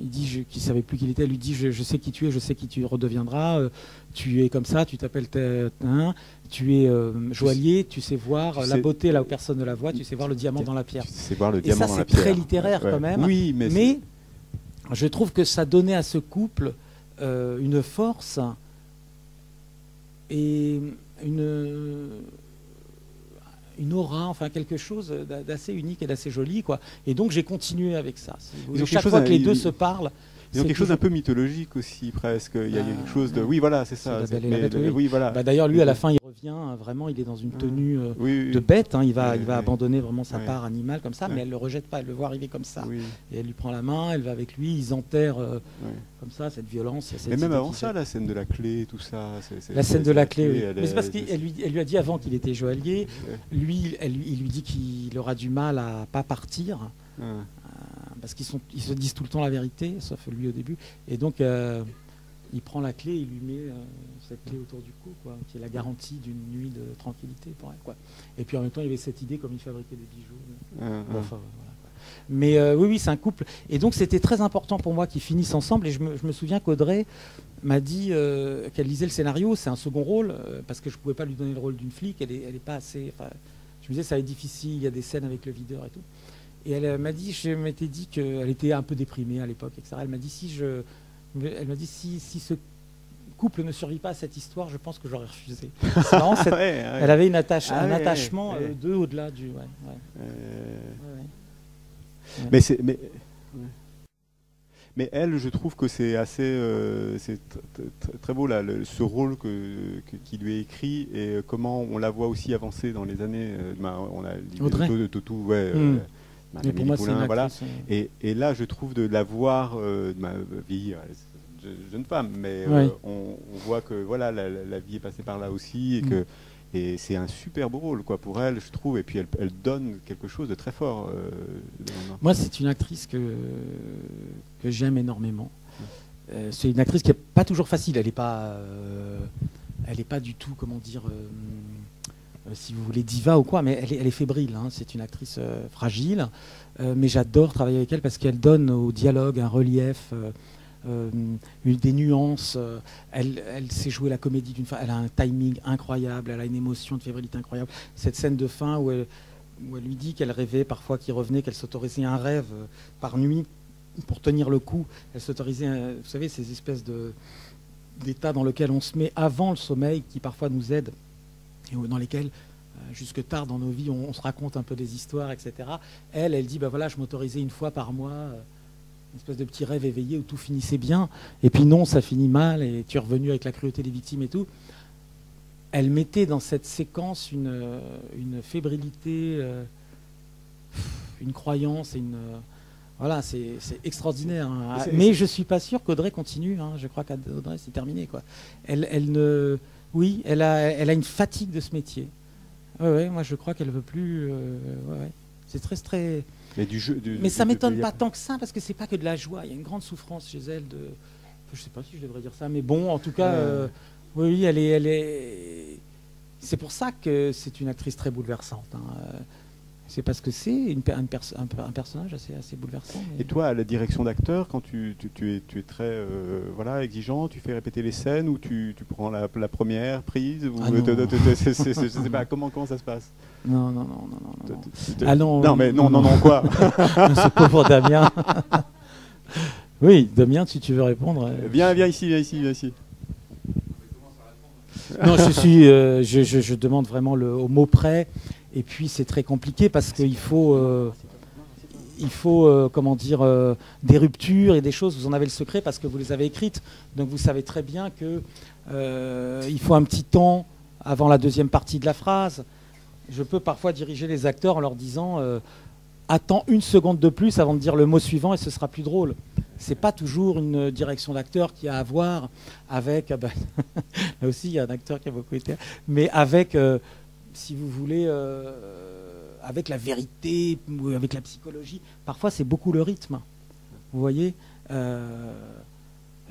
il dit qu'il savait plus qui il était. Elle lui dit, je, sais qui tu es, je sais qui tu redeviendras. tu es comme ça, tu t'appelles, hein, tu es joaillier, tu sais voir la beauté là où personne ne la voit, tu sais voir le diamant dans la pierre. Tu voir le et ça, c'est très littéraire quand même. Oui, mais, mais je trouve que ça donnait à ce couple une force et une, une aura, enfin quelque chose d'assez unique et d'assez joli. Quoi. Et donc j'ai continué avec ça. chaque fois que les deux se parlent, il y a quelque chose d'un peu mythologique aussi, presque. Il y a, quelque chose de. Oui, voilà, c'est ça. oui, voilà. Bah, D'ailleurs, lui, à la fin, il revient. Hein, vraiment, il est dans une tenue euh, de bête. Hein, il va, il va abandonner vraiment sa part animale comme ça, mais elle le rejette pas. Elle le voit arriver comme ça. Et elle lui prend la main. Elle va avec lui. Ils enterrent euh, comme ça cette violence. mais même avant ça, la scène de la clé, tout ça. la scène de la clé. Oui. Mais c'est parce qu'elle lui, elle lui a dit avant qu'il était joaillier. Lui, il lui dit qu'il aura du mal à pas partir parce qu'ils ils se disent tout le temps la vérité, sauf lui au début. Et donc, euh, il prend la clé, il lui met euh, cette clé autour du cou, quoi, qui est la garantie d'une nuit de tranquillité pour elle. Quoi. Et puis en même temps, il y avait cette idée, comme il fabriquait des bijoux. Mais euh, oui, oui, c'est un couple. Et donc, c'était très important pour moi qu'ils finissent ensemble. Et je me, je me souviens qu'Audrey m'a dit qu'elle lisait le scénario. C'est un second rôle, parce que je ne pouvais pas lui donner le rôle d'une flic. Elle n'est elle est pas assez. Je me disais, ça va être difficile. Il y a des scènes avec le videur et tout. Et elle m'a dit, je m'étais dit qu'elle était un peu déprimée à l'époque, etc. Elle m'a dit si je, elle m'a dit si, si ce couple ne survit pas à cette histoire, je pense que j'aurais refusé. Marrant, Elle avait une attache, ah un attachement euh, d'eux au-delà du. mais c'est mais. Mais elle, je trouve que c'est assez, euh, c'est très beau là, ce rôle que, qui lui est écrit et comment on la voit aussi avancer dans les années. Euh, ben, on a Audrey. de, tout, ouais. Mais pour moi, voilà. Et, et, là, je trouve de la voir, euh, ma vie, jeune femme, mais euh, on, voit que voilà, la, vie est passée par là aussi et mm. que Et c'est un super beau rôle quoi, pour elle, je trouve. Et puis elle, elle donne quelque chose de très fort. Euh, Moi, c'est une actrice que, que j'aime énormément. Euh, c'est une actrice qui n'est pas toujours facile. Elle n'est pas, euh, elle est pas du tout, comment dire, si vous voulez, diva ou quoi, mais elle est, fébrile. Hein. C'est une actrice fragile. mais j'adore travailler avec elle parce qu'elle donne au dialogue un relief. Euh, des nuances. Euh, elle, sait jouer la comédie d'une Elle a un timing incroyable, elle a une émotion de fébrilité incroyable. Cette scène de fin où elle, lui dit qu'elle rêvait parfois qu'il revenait, qu'elle s'autorisait un rêve euh, par nuit pour tenir le coup. Elle s'autorisait, vous savez, ces espèces de d'états dans lesquels on se met avant le sommeil, qui parfois nous aident, dans lesquels jusque tard dans nos vies, on, se raconte un peu des histoires, etc. Elle, elle dit, ben voilà, je m'autorisais une fois par mois une espèce de petit rêve éveillé où tout finissait bien, et puis non, ça finit mal, et tu es revenu avec la cruauté des victimes et tout. Elle mettait dans cette séquence une, euh, une fébrilité, euh, une croyance, une, euh, voilà, c'est extraordinaire. Hein. Mais je suis pas sûr qu'Audrey continue. Hein. Je crois qu'Audrey, c'est terminé. Quoi. Elle, elle ne, oui, elle a, elle a une fatigue de ce métier. Ouais, ouais, moi, je crois qu'elle veut plus. ouais, c'est très, très. Mais, du jeu, Mais ça m'étonne pas tant que ça, parce que c'est pas que de la joie. Il y a une grande souffrance chez elle. De... Je sais pas si je devrais dire ça, mais bon, en tout cas, euh, oui, elle est, elle est. C'est pour ça que c'est une actrice très bouleversante. Hein. C'est parce que c'est une, un, personnage assez, assez bouleversant. Et toi, à la direction d'acteur, quand tu, tu, es, tu es très euh, voilà, exigeant, tu fais répéter les scènes ou tu, tu prends la, la, première prise ou ah non. je sais pas comment, comment ça se passe? Non, non, non, non, non. Ah non, non, mais non, non, non, quoi? C'est pauvre Damien. oui, Damien, si tu veux répondre. Euh. Viens, viens ici, viens ici, viens ici. Non, je suis, euh, je, je, je, demande vraiment le, au mot près. Et puis c'est très compliqué parce qu'il faut, euh, il faut euh, comment dire, euh, des ruptures et des choses. Vous en avez le secret parce que vous les avez écrites. Donc vous savez très bien que il faut un petit temps avant la deuxième partie de la phrase. Je peux parfois diriger les acteurs en leur disant attends une seconde de plus avant de dire le mot suivant et ce sera plus drôle. C'est pas toujours une direction d'acteur qui a à voir avec. Ah ben, là aussi, il y a un acteur qui a beaucoup été. Mais avec si vous voulez, euh, avec la vérité avec la psychologie. Parfois, c'est beaucoup le rythme. Vous voyez euh,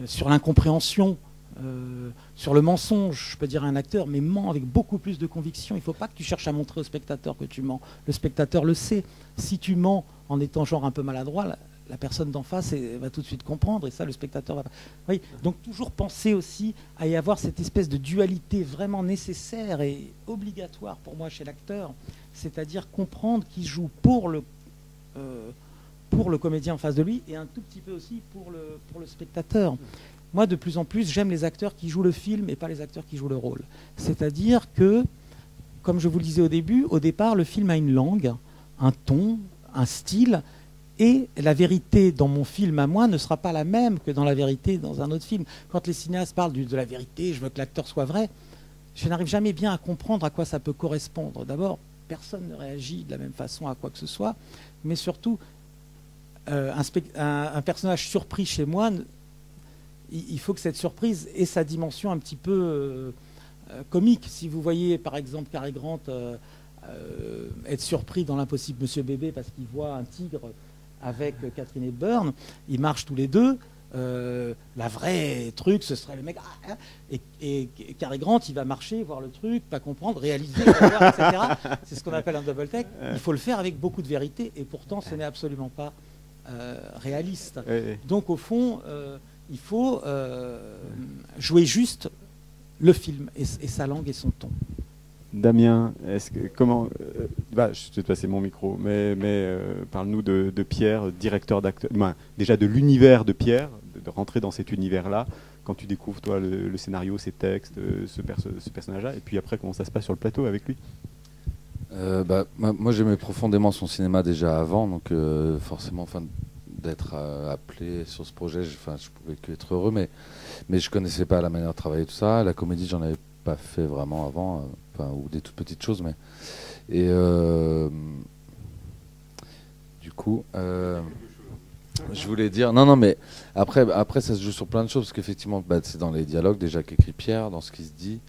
Sur l'incompréhension, euh, sur le mensonge, je peux dire à un acteur, mais ment avec beaucoup plus de conviction. Il ne faut pas que tu cherches à montrer au spectateur que tu mens. Le spectateur le sait. Si tu mens en étant genre un peu maladroit, la personne d'en face va tout de suite comprendre, et ça, le spectateur va. Oui, donc toujours penser aussi à y avoir cette espèce de dualité vraiment nécessaire et obligatoire pour moi chez l'acteur, c'est-à-dire comprendre qu'il joue pour le, euh, pour le comédien en face de lui et un tout petit peu aussi pour le, pour le spectateur. Moi, de plus en plus, j'aime les acteurs qui jouent le film et pas les acteurs qui jouent le rôle. C'est-à-dire que, comme je vous le disais au début, au départ, le film a une langue, un ton, un style, et la vérité dans mon film à moi ne sera pas la même que dans la vérité dans un autre film. Quand les cinéastes parlent de la vérité, je veux que l'acteur soit vrai, je n'arrive jamais bien à comprendre à quoi ça peut correspondre. D'abord, personne ne réagit de la même façon à quoi que ce soit, mais surtout, euh, un, personnage surpris chez moi, il, faut que cette surprise ait sa dimension un petit peu euh, euh, comique. Si vous voyez par exemple Cary Grant être surpris dans l'impossible Monsieur Bébé parce qu'il voit un tigre avec Catherine Hepburn, ils marchent tous les deux. Euh, la vraie truc, ce serait le mec. Ah, ah, et, Cary Grant, il va marcher, voir le truc, pas comprendre, réaliser, etc. C'est ce qu'on appelle un double take. Il faut le faire avec beaucoup de vérité, et pourtant, ce n'est absolument pas euh, réaliste. Donc, au fond, euh, il faut jouer juste le film et sa langue et son ton. Damien, est-ce comment euh, bah, je vais te passer mon micro, mais, euh, parle-nous de, Pierre, directeur d'acteur, déjà de l'univers de Pierre, de, rentrer dans cet univers-là, quand tu découvres toi le, scénario, ses textes, euh, ce, personnage-là, et puis après comment ça se passe sur le plateau avec lui? Bah, moi j'aimais profondément son cinéma déjà avant, donc forcément, d'être appelé sur ce projet, je, je pouvais que être heureux, mais mais je connaissais pas la manière de travailler tout ça. La comédie, j'en avais pas fait vraiment avant ou des toutes petites choses, mais. Et euh, du coup, euh, je voulais dire, non, non, mais après, après, ça se joue sur plein de choses, parce qu'effectivement, bah, c'est dans les dialogues déjà qu'écrit Pierre, dans ce qui se dit,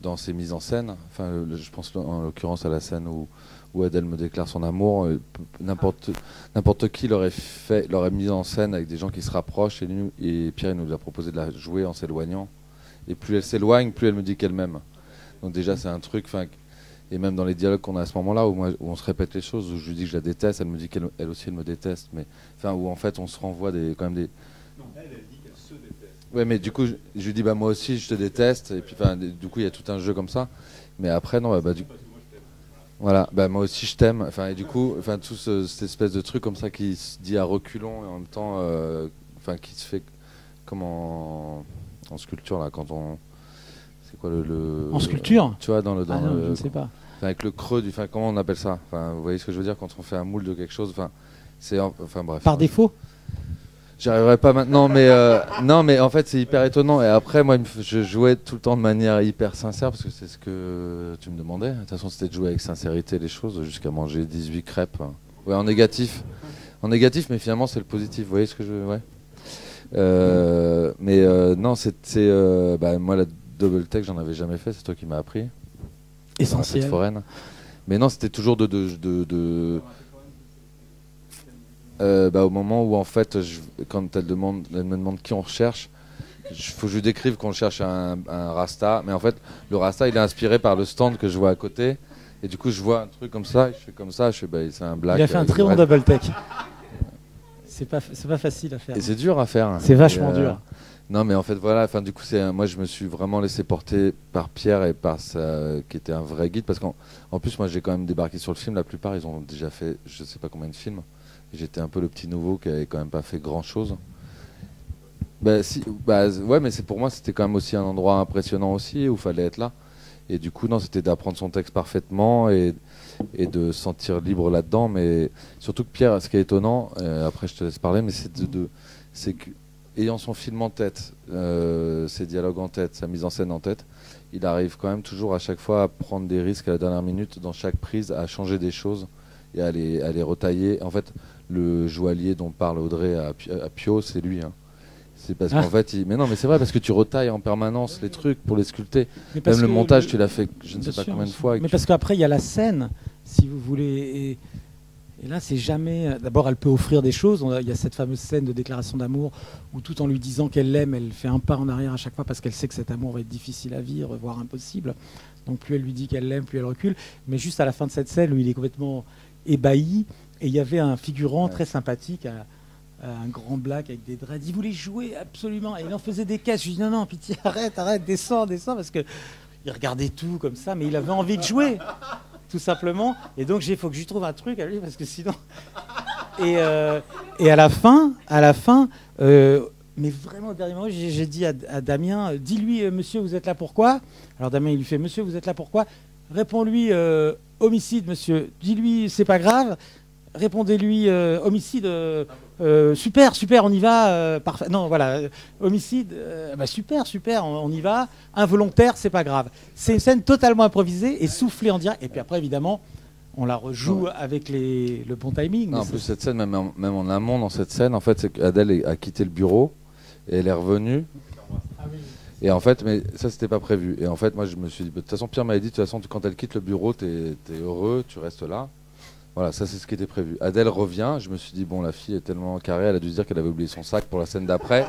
dans ses mises en scène. Enfin, je pense en l'occurrence à la scène où, où Adèle me déclare son amour. Euh, n'importe qui l'aurait fait, l'aurait mis en scène avec des gens qui se rapprochent. Et, et Pierre nous a proposé de la jouer en s'éloignant. Et plus elle s'éloigne, plus elle me dit qu'elle m'aime. Donc déjà, c'est un truc. Et même dans les dialogues qu'on a à ce moment-là, où, où, on se répète les choses, où je lui dis que je la déteste, elle me dit qu'elle elle aussi elle me déteste. Mais enfin, où en fait on se renvoie des, quand même des. Non, elle, elle dit qu'elle se déteste. Ouais, mais du coup, je, lui dis bah moi aussi je te déteste. Et puis du coup, il y a tout un jeu comme ça. Mais après, non, bah, bah du voilà, bah moi aussi je t'aime. Enfin, et du coup, enfin, tout cette espèce de truc comme ça qui se dit à reculons et en même temps, euh, enfin, qui se fait comme en, sculpture là, quand on. C'est quoi le, En sculpture Tu vois, dans le. Dans ah non, je ne sais pas. avec le creux du. Enfin, comment on appelle ça? Enfin, vous voyez ce que je veux dire quand on fait un moule de quelque chose? Enfin, c'est. Enfin, bref. Par défaut? J'y arriverai pas maintenant, mais euh, non, mais en fait c'est hyper étonnant. Et après, moi, je jouais tout le temps de manière hyper sincère parce que c'est ce que tu me demandais. De toute façon, c'était de jouer avec sincérité les choses jusqu'à manger 18 crêpes. Ouais, en négatif, en négatif, mais finalement c'est le positif. Vous voyez ce que je, ouais. Euh, mais euh, non, c'est, bah, moi la double tech, j'en avais jamais fait. C'est toi qui m'as appris. Essentiel. Foraine. Mais non, c'était toujours de, de, de euh, bah, au moment où en fait, quand elle, demande, elle me demande qui on recherche, il faut que je lui décrive qu'on cherche un, Rasta. Mais en fait, le Rasta, il est inspiré par le stand que je vois à côté. Et du coup, je vois un truc comme ça, je fais comme ça, je fais, bah, c'est un black. Il a fait un très bon double tech. C'est pas, c'est pas facile à faire. Et c'est dur à faire. C'est vachement dur. Non, mais en fait, voilà. Enfin, du coup, c'est moi, je me suis vraiment laissé porter par Pierre et par sa, qui était un vrai guide, parce qu'en en plus, moi, j'ai quand même débarqué sur le film. La plupart, ils ont déjà fait, je sais pas combien de films. J'étais un peu le petit nouveau qui avait quand même pas fait grand chose. Bah, si, bah, ouais, mais c'est pour moi c'était quand même aussi un endroit impressionnant aussi où fallait être là. Et du coup, non, c'était d'apprendre son texte parfaitement et, et de se sentir libre là-dedans. Mais surtout que Pierre, ce qui est étonnant, euh, après je te laisse parler, mais c'est de, c'est que ayant son film en tête, euh, ses dialogues en tête, sa mise en scène en tête, il arrive quand même toujours à chaque fois à prendre des risques à la dernière minute dans chaque prise, à changer des choses et à les, à les retailler. En fait, le joaillier dont parle Audrey à, Pio, c'est lui. Hein. C'est parce qu'en ah. fait, mais non, mais c'est vrai parce que tu retailles en permanence les trucs pour les sculpter. Même le montage, tu l'as fait, je ne sais pas combien de fois. Mais parce qu'après, il y a la scène, si vous voulez. Et, là, c'est jamais. D'abord, elle peut offrir des choses. Il y a cette fameuse scène de déclaration d'amour où, tout en lui disant qu'elle l'aime, elle fait un pas en arrière à chaque fois parce qu'elle sait que cet amour va être difficile à vivre, voire impossible. Donc, plus elle lui dit qu'elle l'aime, plus elle recule. Mais juste à la fin de cette scène où il est complètement ébahi, et il y avait un figurant très sympathique, un, grand black avec des dreads. Il voulait jouer absolument. Et il en faisait des caisses. Je lui dis non, non, pitié, arrête, arrête, descends, descends. Parce que il regardait tout comme ça, mais il avait envie de jouer, tout simplement. Et donc, il faut que je trouve un truc à lui, parce que sinon. Et, euh, et à la fin, à la fin, euh, mais vraiment au dernier moment, j'ai dit à, Damien, dis-lui, euh, monsieur, vous êtes là pourquoi? Alors Damien, il lui fait, monsieur, vous êtes là pourquoi? Réponds-lui, homicide, monsieur. Dis-lui, c'est pas grave répondez-lui homicide. Euh, euh, super, super, on y va. parfait. Non, voilà, homicide. Bah, super, super, on, y va. Involontaire, c'est pas grave. C'est une scène totalement improvisée et soufflée en direct. Et puis après, évidemment, on la rejoue avec les, le bon timing. en plus, cette scène, même en, même en amont dans cette scène, en fait, c'est qu'Adèle a quitté le bureau et elle est revenue. Ah et en fait, mais ça, c'était pas prévu. Et en fait, moi, je me suis dit, de toute façon, Pierre m'avait dit, de toute façon, quand elle quitte le bureau, tu es, heureux, tu restes là. Voilà, ça c'est ce qui était prévu. Adèle revient, je me suis dit, bon, la fille est tellement carrée, elle a dû se dire qu'elle avait oublié son sac pour la scène d'après.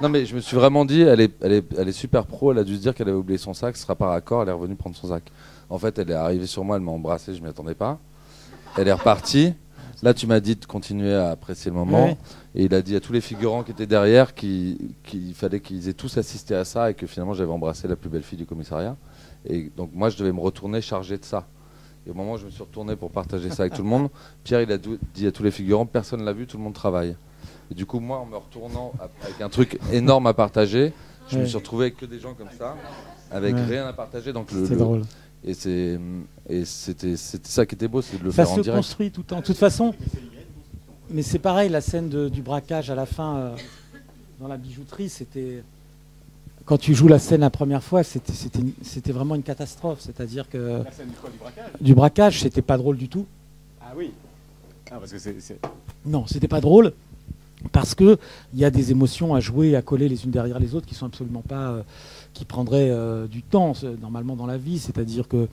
Non, mais je me suis vraiment dit, elle est, elle est, elle est super pro, elle a dû se dire qu'elle avait oublié son sac, ce sera par accord, elle est revenue prendre son sac. En fait, elle est arrivée sur moi, elle m'a embrassé, je m'y attendais pas. Elle est repartie. Là, tu m'as dit de continuer à apprécier le moment. Et il a dit à tous les figurants qui étaient derrière qu'il fallait qu'ils aient tous assisté à ça et que finalement j'avais embrassé la plus belle fille du commissariat. Et donc moi, je devais me retourner chargé de ça. Et au moment où je me suis retourné pour partager ça avec tout le monde, Pierre il a dit à tous les figurants, personne l'a vu, tout le monde travaille. Et du coup, moi, en me retournant avec un truc énorme à partager, je me suis retrouvé avec que des gens comme ça, avec rien à partager. Donc le, drôle. Et c'est et c'était ça qui était beau, c'est de le faire en direct. Ça se construit tout le temps. De toute façon, mais c'est pareil, la scène du braquage à la fin euh, dans la bijouterie, c'était quand tu joues la scène la première fois, c'était vraiment une catastrophe. C'est-à-dire que. La scène du, braquage? Du braquage, c'était pas drôle du tout. Ah oui. Ah, parce que c'est. Non, c'était pas drôle. parce qu'il y a des émotions à jouer, à coller les unes derrière les autres qui sont absolument pas. qui prendraient du temps, normalement, dans la vie. C'est-à-dire que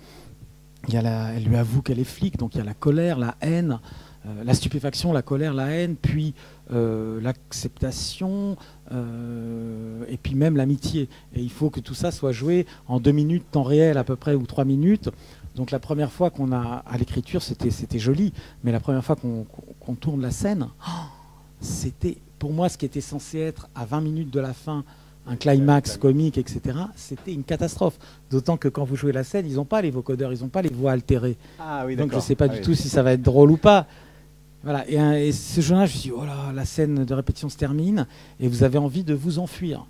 il y a la, elle lui avoue qu'elle est flic, donc il y a la colère, la haine, euh, la stupéfaction, la colère, la haine, puis euh, l'acceptation, euh, et puis même l'amitié. Et il faut que tout ça soit joué en deux minutes, temps réel à peu près, ou trois minutes. Donc la première fois qu'on a à l'écriture, c'était, c'était joli, mais la première fois qu'on, tourne la scène, c'était pour moi ce qui était censé être à 20 minutes de la fin un climax comique, etc., c'était une catastrophe. D'autant que quand vous jouez la scène, ils n'ont pas les vocodeurs, ils n'ont pas les voix altérées. Ah Donc je ne sais pas ah du tout si ça va être drôle ou pas. Voilà. Et, ce jour-là, je me suis dit, oh là, la scène de répétition se termine, et vous avez envie de vous enfuir.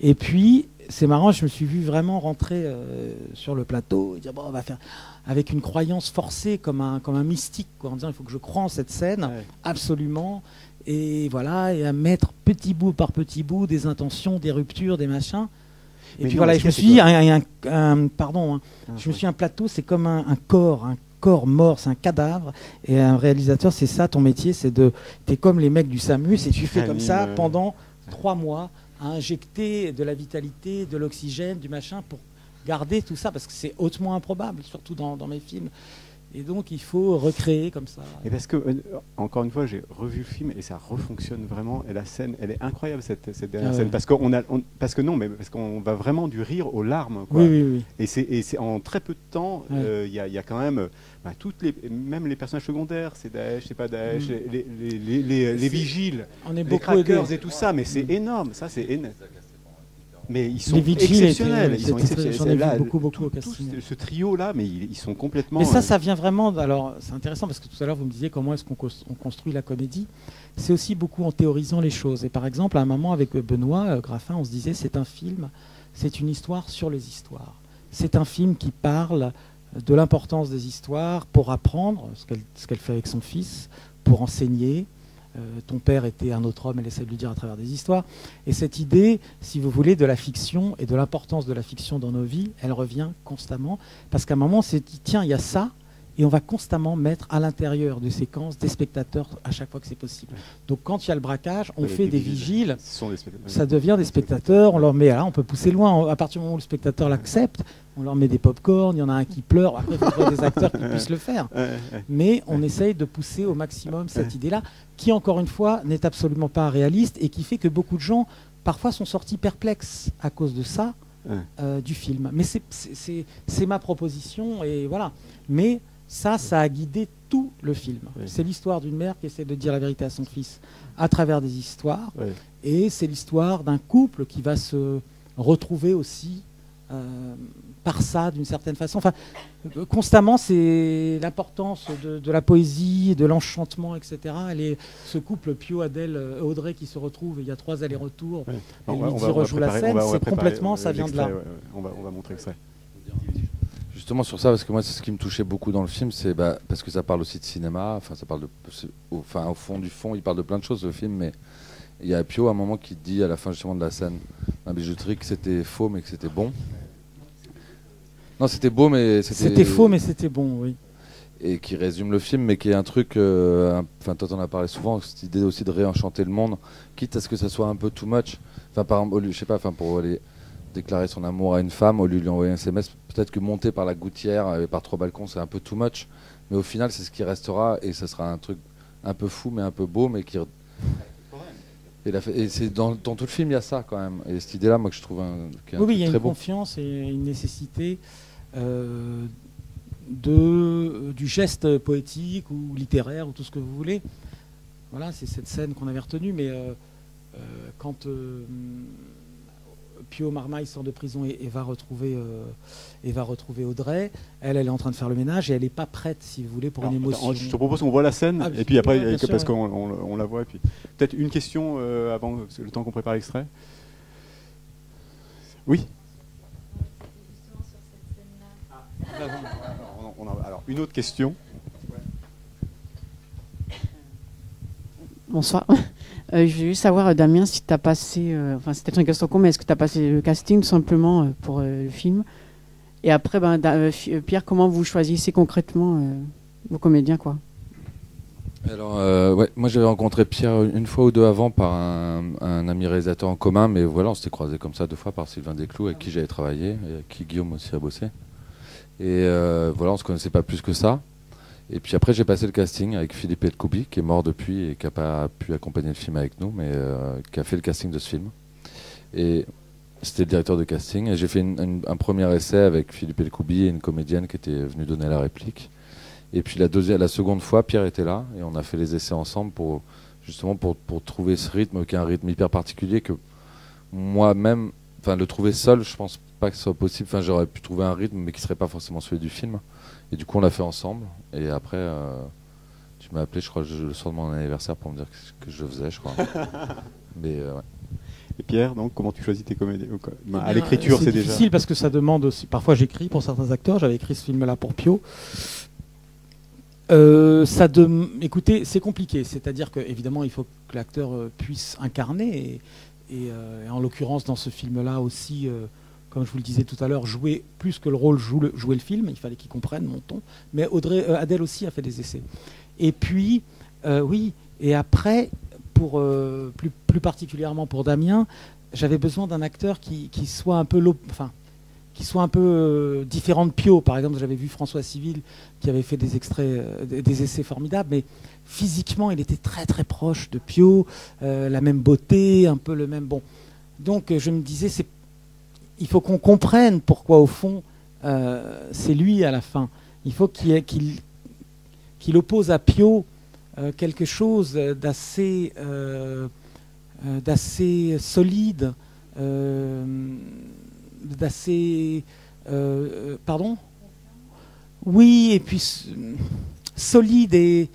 Et puis, c'est marrant, je me suis vu vraiment rentrer euh, sur le plateau et dire, bon, on va faire avec une croyance forcée comme un, comme un mystique, quoi, en disant, il faut que je croie en cette scène, absolument et voilà, et à mettre petit bout par petit bout des intentions, des ruptures, des machins. Et puis voilà, je me suis dit, un, pardon, hein. ah, je me suis un plateau, c'est comme un, corps, un corps mort, c'est un cadavre. Et un réalisateur, c'est ça ton métier, c'est de, t'es comme les mecs du SAMUS et tu fais comme ça pendant trois mois à injecter de la vitalité, de l'oxygène, du machin pour garder tout ça parce que c'est hautement improbable, surtout dans mes films. Et donc il faut recréer comme ça. Et parce que, euh, encore une fois, j'ai revu le film et ça refonctionne vraiment. Et la scène, elle est incroyable cette, cette dernière ah scène. Parce, qu'on a, parce que non, mais parce qu'on va vraiment du rire aux larmes. Quoi. Oui, oui, oui. Et c'est en très peu de temps, euh, il y, a, y, a quand même, bah, toutes les, même les personnages secondaires, c'est Daesh, c'est pas Daesh, mm. les, les, les, les, vigiles, on est les crackers et tout ça, mais c'est mm. énorme. Ça, c'est énorme. Mais ils sont exceptionnels. ils sont exceptionnels. beaucoup, beaucoup ce trio là, mais ils, sont complètement. Mais ça, euh, ça vient vraiment. Alors, c'est intéressant parce que tout à l'heure vous me disiez comment est-ce qu'on construit la comédie. C'est aussi beaucoup en théorisant les choses. Et par exemple, à un moment avec Benoît euh, Graffin, on se disait c'est un film, c'est une histoire sur les histoires. C'est un film qui parle de l'importance des histoires pour apprendre ce qu'elle fait avec son fils, pour enseigner, euh, ton père était un autre homme, elle essaie de lui dire à travers des histoires. Et cette idée, si vous voulez, de la fiction et de l'importance de la fiction dans nos vies, elle revient constamment. Parce qu'à un moment, c'est dit, tiens, il y a ça, et on va constamment mettre à l'intérieur de séquences des spectateurs à chaque fois que c'est possible. Donc quand il y a le braquage, on fait des, vigiles, ça devient des spectateurs, on leur met, là, on peut pousser loin, à partir du moment où le spectateur l'accepte, on leur met des pop-corn, il y en a un qui pleure, après il faut des acteurs qui puissent le faire. Mais on essaye de pousser au maximum cette idée-là, qui encore une fois n'est absolument pas réaliste et qui fait que beaucoup de gens parfois sont sortis perplexes à cause de ça. Euh, du film. Mais c'est ma proposition et voilà. Mais ça, ça a guidé tout le film. C'est l'histoire d'une mère qui essaie de dire la vérité à son fils à travers des histoires. Et c'est l'histoire d'un couple qui va se retrouver aussi euh, par ça, d'une certaine façon. Enfin, constamment, c'est l'importance de, la poésie, de l'enchantement, etc. Elle est, ce couple Pio, Adèle, euh, Audrey qui se retrouve, il y a trois allers-retours. On, va, rejoue la scène, c'est complètement, ça vient de là. On va, on va montrer ça justement sur ça, parce que moi, c'est ce qui me touchait beaucoup dans le film, c'est bah, parce que ça parle aussi de cinéma, enfin, ça parle de, au, enfin, au fond du fond, il parle de plein de choses, le film, mais il y a Pio à un moment qui dit à la fin justement de la scène, un bijouterie, que c'était faux, mais que c'était bon. Non, c'était beau, mais c'était. C'était faux, mais c'était bon, oui. Et qui résume le film, mais qui est un truc. Euh, enfin, toi, t'en as parlé souvent, cette idée aussi de réenchanter le monde, quitte à ce que ça soit un peu too much. Enfin, par exemple, je sais pas, enfin, pour aller déclarer son amour à une femme, au lieu de lui envoyer un SMS, peut-être que monter par la gouttière et par trois balcons, c'est un peu too much. Mais au final, c'est ce qui restera et ça sera un truc un peu fou, mais un peu beau, mais qui. Et, c'est dans, tout le film, il y a ça quand même. Et cette idée-là, moi, que je trouve un, oui, il y a une confiance et une nécessité euh, de, du geste poétique ou littéraire ou tout ce que vous voulez. Voilà, c'est cette scène qu'on avait retenue, mais euh, euh, quand Pio Marmaille sort de prison et, va retrouver, euh, et va retrouver Audrey. Elle, elle est en train de faire le ménage et elle n'est pas prête, si vous voulez, pour une émotion. Je te propose qu'on voit la scène ah, et puis après, parce qu'on on, la voit. Et puis peut-être une question euh, avant le temps qu'on prépare l'extrait. Oui. alors une autre question. Bonsoir. Euh, je juste savoir, euh, Damien, si tu as passé, euh, enfin c'était une question con, mais est-ce que tu as passé le casting simplement pour le film? Et après, ben, Pierre, comment vous choisissez concrètement vos comédiens quoi? Alors, euh, ouais, moi j'avais rencontré Pierre une fois ou deux avant par un, ami réalisateur en commun, mais voilà, on s'était croisé comme ça deux fois par Sylvain Desclous, avec qui j'avais travaillé, et avec qui Guillaume aussi a bossé. Et euh, voilà, on se connaissait pas plus que ça. Et puis après, j'ai passé le casting avec Philippe Elkoubi, qui est mort depuis et qui n'a pas pu accompagner le film avec nous, mais euh, qui a fait le casting de ce film. Et c'était le directeur de casting. Et j'ai fait un premier essai avec Philippe Elkoubi et une comédienne qui était venue donner la réplique. Et puis la, deuxième, la seconde fois, Pierre était là et on a fait les essais ensemble pour justement pour, trouver ce rythme, qui est un rythme hyper particulier que moi-même, enfin le trouver seul, je pense pas que ce soit possible. Enfin, j'aurais pu trouver un rythme, mais qui serait pas forcément celui du film. Et du coup, on l'a fait ensemble. Et après, euh, tu m'as appelé, je crois, le soir de mon anniversaire pour me dire ce que je faisais, je crois. mais euh, ouais. Et Pierre, donc, comment tu choisis tes comédies eh À l'écriture, c'est déjà. C'est difficile parce que ça demande aussi. Parfois, j'écris pour certains acteurs. J'avais écrit ce film-là pour Pio. Euh, ça de... Écoutez, c'est compliqué. C'est-à-dire qu'évidemment, il faut que l'acteur puisse incarner. Et, en l'occurrence, dans ce film-là aussi, comme je vous le disais tout à l'heure, jouer plus que le rôle, jouer le, film. Il fallait qu'il comprenne mon ton. Mais euh, Adèle aussi a fait des essais. Et puis, euh, oui, et après, pour, euh, plus, particulièrement pour Damien, j'avais besoin d'un acteur qui, soit un peu enfin, qui soit un peu différent de Pio. Par exemple, j'avais vu François Civil qui avait fait des extraits, des essais formidables, mais physiquement, il était très très proche de Pio, la même beauté, un peu le même bon. Donc, je me disais, c'est il faut qu'on comprenne pourquoi, au fond, euh, c'est lui à la fin. Il faut qu'il oppose à Pio euh, quelque chose d'assez euh, d'assez solide, d'assez... pardon? Oui, et puis solide et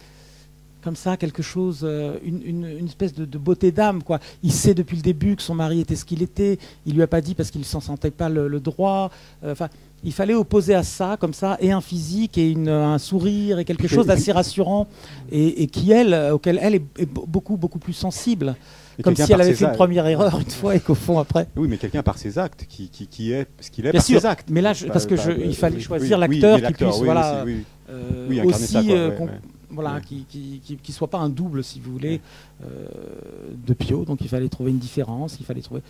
comme ça, quelque chose, euh, une, espèce de, beauté d'âme. quoi. Il sait depuis le début que son mari était ce qu'il était. Il lui a pas dit parce qu'il ne s'en sentait pas le, droit. Euh, enfin, il fallait opposer à ça, comme ça, et un physique et un sourire et quelque chose d'assez rassurant et, qui elle, auquel elle est, beaucoup beaucoup plus sensible. comme si elle avait fait une première erreur une fois et qu'au fond après. Oui, mais quelqu'un par ses actes, qui, qui, est ce qu'il est par ses actes. Mais là, parce que il fallait choisir l'acteur qui puisse, voilà, euh, aussi, voilà, qui ne soit pas un double, si vous voulez, euh, de Pio. Donc il fallait trouver une différence, il fallait trouver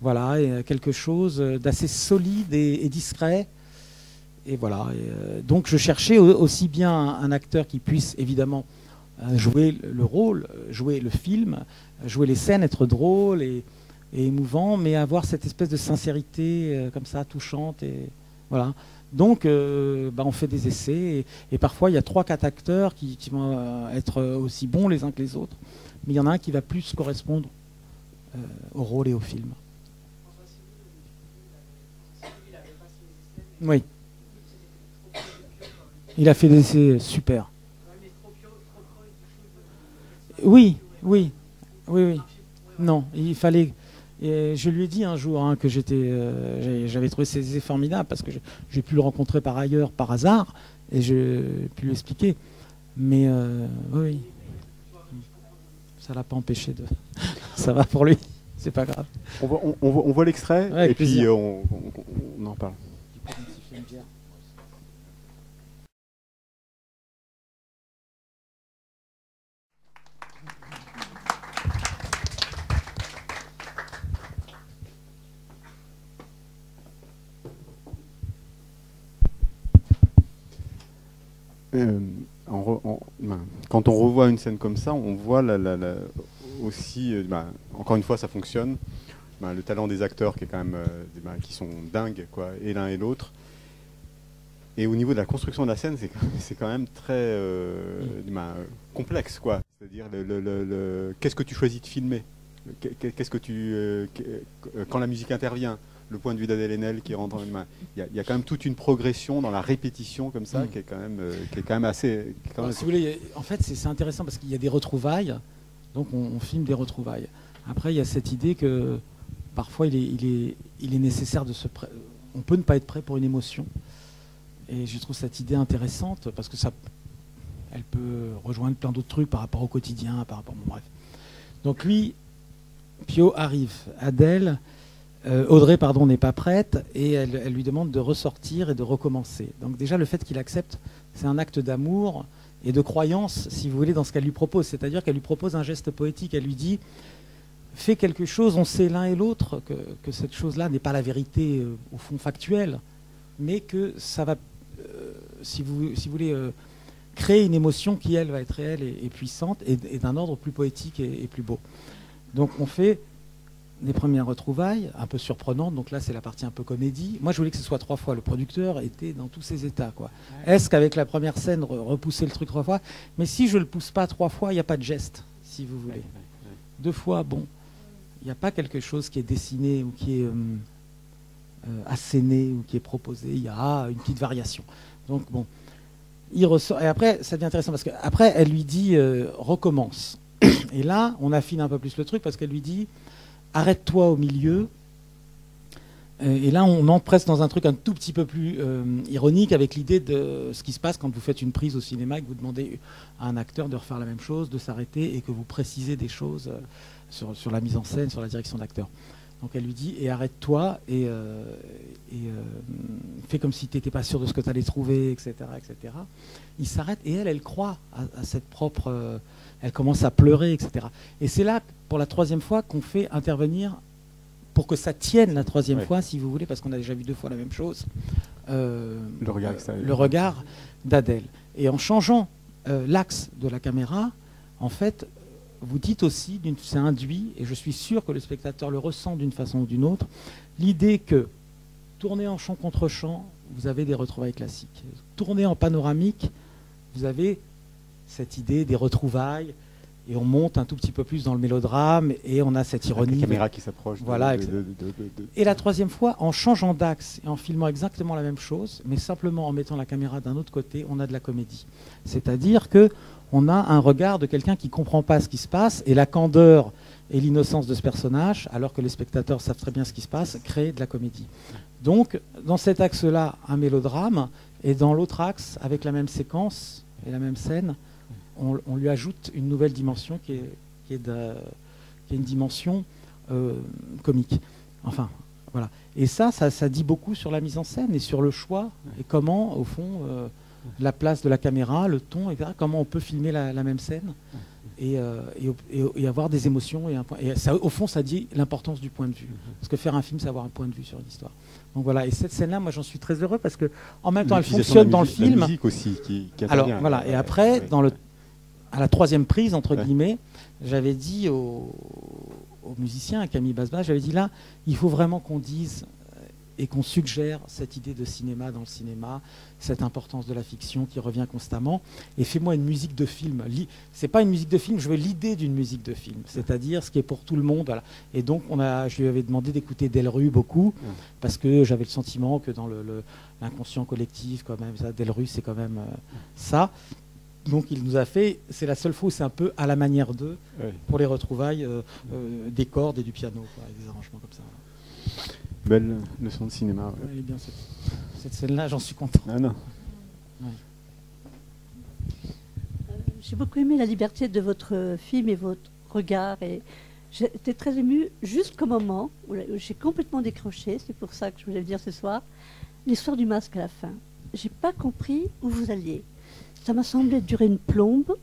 voilà, euh, quelque chose d'assez solide et, discret. Et voilà. Euh, donc je cherchais aussi bien un, acteur qui puisse évidemment jouer le rôle, jouer le film, jouer les scènes, être drôle et, et émouvant, mais avoir cette espèce de sincérité comme ça, touchante. Et voilà. Donc, euh, bah, on fait des essais et, parfois il y a trois, quatre acteurs qui, vont euh, être aussi bons les uns que les autres, mais il y en a un qui va plus correspondre euh, au rôle et au film. Oui. Il a fait des essais super. Oui, oui, oui, oui. Non, il fallait et je lui ai dit un jour hein, que j'étais, euh, j'avais trouvé ses essais formidables parce que j'ai pu le rencontrer par ailleurs, par hasard, et j'ai pu lui expliquer. Mais euh, oui, ça l'a pas empêché de. ça va pour lui, c'est pas grave. On voit, l'extrait et puis euh, on, on en parle. Euh, ben, quand on revoit une scène comme ça, on voit aussi, euh, ben, encore une fois, ça fonctionne. Ben, le talent des acteurs qui est quand même, euh, qui sont dingues, quoi, et l'un et l'autre. Et au niveau de la construction de la scène, c'est quand même très complexe, quoi. C'est-à-dire, le, qu'est-ce que tu choisis de filmer? Qu'est-ce que tu, quand la musique intervient? Le point de vue d'Adèle Haenel qui rentre en main. Il y, a, quand même toute une progression dans la répétition comme ça mm. qui, est quand même, euh, qui est quand même assez. si vous voulez, en fait, c'est intéressant parce qu'il y a des retrouvailles, donc on, filme des retrouvailles. Après, il y a cette idée que parfois il est, il est, il est nécessaire de se. On peut ne pas être prêt pour une émotion. Et je trouve cette idée intéressante parce que ça, elle peut rejoindre plein d'autres trucs par rapport au quotidien, par rapport. bref. Donc lui, Pio arrive. Adèle, euh, Audrey pardon n'est pas prête et elle, lui demande de ressortir et de recommencer. Donc déjà le fait qu'il accepte, c'est un acte d'amour et de croyance, si vous voulez, dans ce qu'elle lui propose. C'est-à-dire qu'elle lui propose un geste poétique. Elle lui dit fais quelque chose, on sait l'un et l'autre que, cette chose-là n'est pas la vérité euh, au fond factuelle, mais que ça va, euh, si, vous, si vous voulez, créer une émotion qui, elle, va être réelle et, puissante et, d'un ordre plus poétique et, plus beau. Donc on fait des premières retrouvailles, un peu surprenantes, donc là c'est la partie un peu comédie. Moi je voulais que ce soit trois fois, le producteur était dans tous ses états. quoi. Est-ce qu'avec la première scène, repousser le truc trois fois? Mais si je ne le pousse pas trois fois, il n'y a pas de geste, si vous voulez. Deux fois, bon il n'y a pas quelque chose qui est dessiné ou qui est euh, euh, asséné ou qui est proposé. Il y a une petite variation. Donc bon, il ressort. Et après, ça devient intéressant parce qu'après, elle lui dit euh, recommence. Et là, on affine un peu plus le truc parce qu'elle lui dit arrête-toi au milieu. Et là, on entre presque dans un truc un tout petit peu plus ironique avec l'idée de ce qui se passe quand vous faites une prise au cinéma et que vous demandez à un acteur de refaire la même chose, de s'arrêter et que vous précisez des choses sur, la mise en scène, sur la direction d'acteur. Donc elle lui dit, et arrête-toi, et, euh, euh, fais comme si tu n'étais pas sûr de ce que tu allais trouver, etc. etc. Il s'arrête, et elle, elle croit à, cette propre... Euh, elle commence à pleurer, etc. Et c'est là, pour la troisième fois, qu'on fait intervenir, pour que ça tienne la troisième fois, si vous voulez, parce qu'on a déjà vu deux fois la même chose, le regard, le regard d'Adèle. Et en changeant l'axe de la caméra, en fait, vous dites aussi, c'est induit, et je suis sûr que le spectateur le ressent d'une façon ou d'une autre, l'idée que tourner en champ contre champ, vous avez des retrouvailles classiques. Tourner en panoramique, vous avez cette idée des retrouvailles, et on monte un tout petit peu plus dans le mélodrame, et on a cette ironie. La caméra qui s'approche. Voilà. et la troisième fois, en changeant d'axe et en filmant exactement la même chose, mais simplement en mettant la caméra d'un autre côté, on a de la comédie. C'est-à-dire que on a un regard de quelqu'un qui ne comprend pas ce qui se passe, et la candeur et l'innocence de ce personnage, alors que les spectateurs savent très bien ce qui se passe, crée de la comédie. Donc, dans cet axe-là, un mélodrame, et dans l'autre axe, avec la même séquence et la même scène, on, lui ajoute une nouvelle dimension qui est, une dimension euh, comique. Enfin, voilà. Et ça, ça, dit beaucoup sur la mise en scène et sur le choix, et comment, au fond, euh, la place de la caméra, le ton, etc. Comment on peut filmer la, même scène euh, et, avoir des émotions. Et, un point, et ça, au fond, ça dit l'importance du point de vue. Parce que faire un film, c'est avoir un point de vue sur une histoire. Donc voilà, et cette scène-là, moi j'en suis très heureux parce que en même temps, elle fonctionne dans le film. La musique aussi, qui, Alors voilà, et après, dans le, à la troisième prise, entre guillemets, j'avais dit aux, aux musiciens, à Camille Basbas, j'avais dit là, il faut vraiment qu'on dise et qu'on suggère cette idée de cinéma dans le cinéma, cette importance de la fiction qui revient constamment. Et fais-moi une musique de film. C'est pas une musique de film, je veux l'idée d'une musique de film, c'est-à-dire ce qui est pour tout le monde. Et donc, on a, je lui avais demandé d'écouter Delru beaucoup, parce que j'avais le sentiment que dans l'inconscient collectif, quand même, ça, Delru, c'est quand même euh, ça. Donc il nous a fait, c'est la seule fois où c'est un peu à la manière d'eux, pour les retrouvailles euh, euh, des cordes et du piano, des arrangements comme ça. Belle leçon de cinéma. elle est bien cette, scène-là, j'en suis content. Ah non. Euh, j'ai beaucoup aimé la liberté de votre film et votre regard. Et j'étais très émue jusqu'au moment où j'ai complètement décroché. C'est pour ça que je voulais le dire ce soir. L'histoire du masque à la fin. J'ai pas compris où vous alliez. Ça m'a semblé durer une plombe,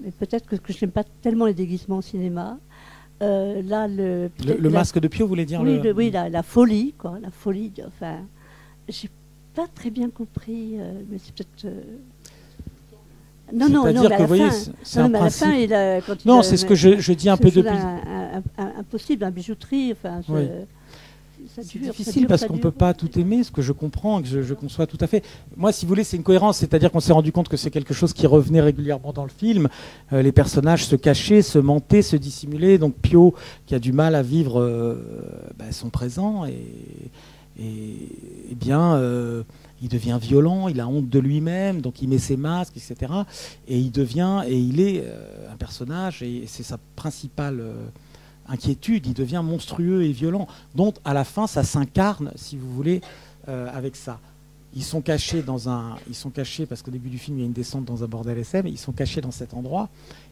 mais peut-être que, que je n'aime pas tellement les déguisements au cinéma. Euh, là, le, le, masque de Pio, vous voulez dire Oui, oui la, folie, quoi. La folie. Enfin, j'ai pas très bien compris, euh, mais c'est peut-être. Euh, non, non, non, que, vous voyez, c'est un principe. non, c'est ce que je, je, dis un peu depuis. impossible, un bijouterie, enfin. C'est difficile parce qu'on ne peut pas tout aimer, ce que je comprends, que je, conçois tout à fait. Moi, si vous voulez, c'est une cohérence, c'est-à-dire qu'on s'est rendu compte que c'est quelque chose qui revenait régulièrement dans le film. Euh, les personnages se cachaient, se mentaient, se dissimulaient. Donc Pio, qui a du mal à vivre euh, bah, son présent, et, et, bien, euh, il devient violent, il a honte de lui-même, donc il met ses masques, etc. Et il devient, et il est un personnage, et c'est sa principale inquiétude, il devient monstrueux et violent, dont à la fin ça s'incarne, si vous voulez, euh, avec ça. Ils sont cachés dans un, ils sont cachés parce qu'au début du film il y a une descente dans un bordel SM, ils sont cachés dans cet endroit.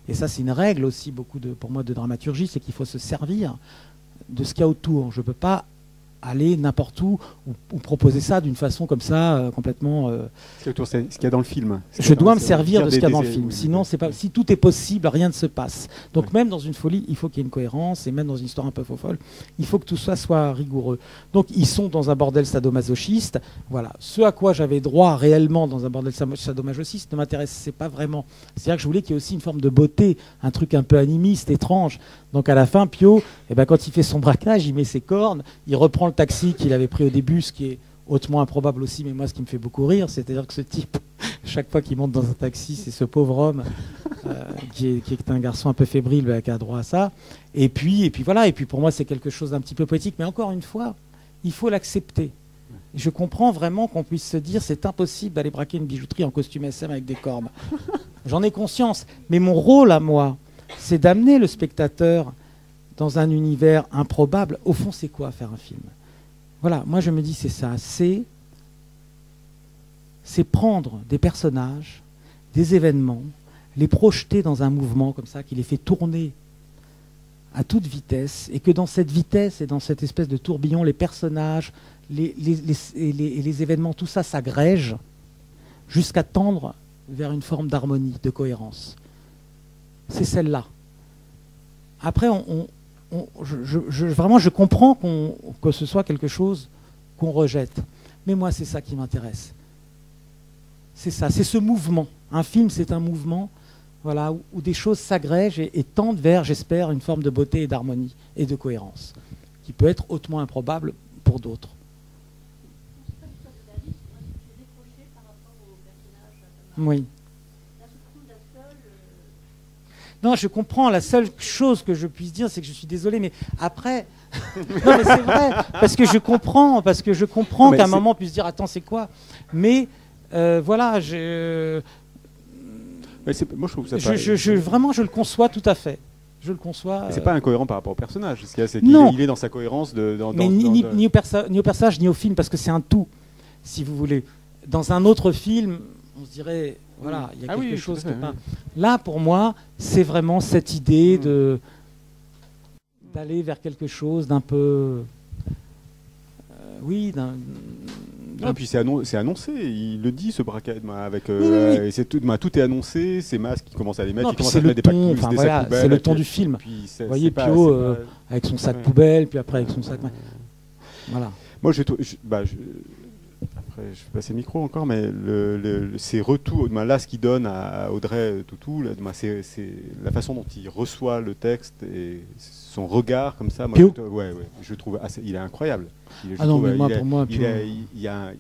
Et ça c'est une règle aussi beaucoup pour moi de dramaturgie, c'est qu'il faut se servir de ce qu'il y a autour. Je ne peux pas aller n'importe où ou, proposer ça d'une façon comme ça, euh, complètement. Euh, ce qu'il y a dans le film. Je dois me servir de ce qu'il y a dans le film. Sinon, c'est pas. Si tout est possible, rien ne se passe. Donc même dans une folie, il faut qu'il y ait une cohérence, et même dans une histoire un peu faux folle, il faut que tout ça soit rigoureux. Donc ils sont dans un bordel sadomasochiste. Voilà. Ce à quoi j'avais droit réellement dans un bordel sadomasochiste ne m'intéressait pas vraiment. C'est-à-dire que je voulais qu'il y ait aussi une forme de beauté, un truc un peu animiste, étrange. Donc à la fin, Pio, eh ben, quand il fait son braquage, il met ses cornes, il reprend le taxi qu'il avait pris au début, ce qui est hautement improbable aussi, mais moi ce qui me fait beaucoup rire, c'est-à-dire que ce type, chaque fois qu'il monte dans un taxi, c'est ce pauvre homme euh, qui, est, un garçon un peu fébrile qui a droit à ça. Et puis, et puis voilà, et puis pour moi c'est quelque chose d'un petit peu poétique, mais encore une fois, il faut l'accepter. Je comprends vraiment qu'on puisse se dire c'est impossible d'aller braquer une bijouterie en costume SM avec des cornes. J'en ai conscience, mais mon rôle à moi, c'est d'amener le spectateur dans un univers improbable. Au fond, c'est quoi faire un film? Voilà, moi je me dis c'est ça, c'est prendre des personnages, des événements, les projeter dans un mouvement comme ça qui les fait tourner à toute vitesse et que dans cette vitesse et dans cette espèce de tourbillon, les personnages, les, les, les événements, tout ça s'agrège jusqu'à tendre vers une forme d'harmonie, de cohérence c'est celle-là. Après, on, je, vraiment, je comprends que ce soit quelque chose qu'on rejette. Mais moi, c'est ça qui m'intéresse. C'est ça, c'est ce mouvement. Un film, c'est un mouvement voilà, où, des choses s'agrègent et, tendent vers, j'espère, une forme de beauté et d'harmonie et de cohérence, qui peut être hautement improbable pour d'autres. Oui. Non, je comprends. La seule chose que je puisse dire, c'est que je suis désolé, mais après. non, mais c'est vrai, parce que je comprends, parce que je comprends qu'à un moment on puisse dire attends, c'est quoi? Mais euh, voilà, je. moi, je trouve ça. Je, vraiment, je le conçois tout à fait. Je le conçois. C'est pas incohérent par rapport au personnage. Ce qu'il c'est qu'il est dans sa cohérence de. Dans, mais ni, ni, ni, au ni au personnage ni au film, parce que c'est un tout, si vous voulez. Dans un autre film, on se dirait voilà, il y a ah quelque chose qui pas. Là, pour moi, c'est vraiment cette idée mm. de d'aller vers quelque chose d'un peu. Euh, oui, d'un. Et puis c'est annoncé, il le dit ce braquage avec euh, c'est tout, tout est annoncé, ces masques qui commencent à les mettre, non, à mettre des, ton, des voilà, C'est le ton du film. Vous voyez Pio euh, avec son sac poubelle, puis après avec son sac. Voilà. Moi, je, bah, je, après, je vais passer le micro encore, mais le, ces retours, là, ce qu'il donne à Audrey Toutou, c'est la façon dont il reçoit le texte et son regard comme ça. Moi, je, ouais, ouais, je trouve il est incroyable. ah non, mais moi, pour moi, il, y a,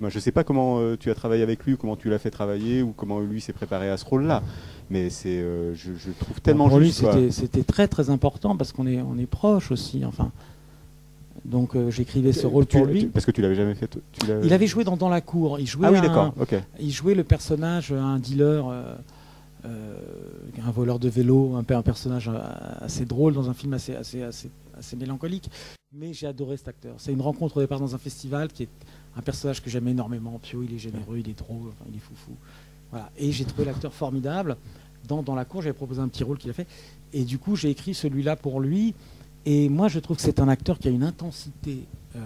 moi, je sais pas comment euh, tu as travaillé avec lui, ou comment tu l'as fait travailler, ou comment lui s'est préparé à ce rôle-là. Mais c'est, euh, je, je, trouve tellement pour lui, c'était très très important parce qu'on est on est proche aussi. Enfin, donc euh, j'écrivais ce rôle pour lui. parce que tu l'avais jamais fait. il avait joué dans, dans la cour. Il jouait ah oui, d'accord. Il jouait le personnage, un dealer, euh, euh, un voleur de vélo, un, un personnage assez drôle dans un film assez, assez, assez, assez mélancolique. Mais j'ai adoré cet acteur. C'est une rencontre au départ dans un festival qui est un personnage que j'aime énormément. Pio, il est généreux, il est drôle, il est foufou. Voilà. Et j'ai trouvé l'acteur formidable. Dans, dans la cour, j'avais proposé un petit rôle qu'il a fait. Et du coup, j'ai écrit celui-là pour lui. Et moi, je trouve que c'est un acteur qui a une intensité, euh,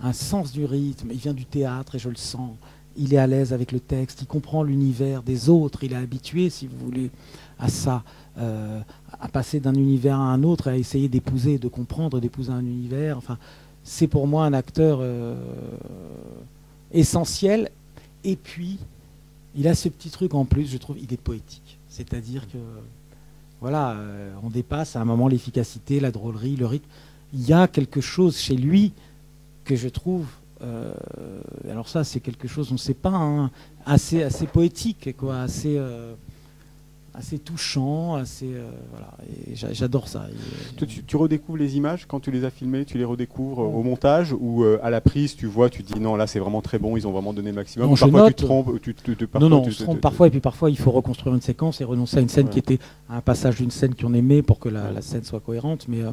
un sens du rythme. Il vient du théâtre et je le sens. Il est à l'aise avec le texte, il comprend l'univers des autres, il est habitué, si vous voulez, à ça, euh, à passer d'un univers à un autre, à essayer d'épouser, de comprendre, d'épouser un univers. Enfin, c'est pour moi un acteur euh, essentiel. Et puis, il a ce petit truc en plus, je trouve, il est poétique. C'est-à-dire que voilà, euh, on dépasse à un moment l'efficacité, la drôlerie, le rythme. Il y a quelque chose chez lui que je trouve, euh, alors ça c'est quelque chose, on ne sait pas, hein, assez, assez poétique, quoi, assez, euh, assez touchant, assez euh, voilà. Et j'adore ça. tu, redécouvres les images quand tu les as filmées, tu les redécouvres au montage ou euh, à la prise, tu vois, tu dis non là c'est vraiment très bon, ils ont vraiment donné le maximum. Non, parfois tu te trompes, tu, non non, on se trompe parfois et puis parfois il faut reconstruire une séquence et renoncer à une scène qui était un passage d'une scène qu'on aimait pour que la, scène soit cohérente, mais. Euh,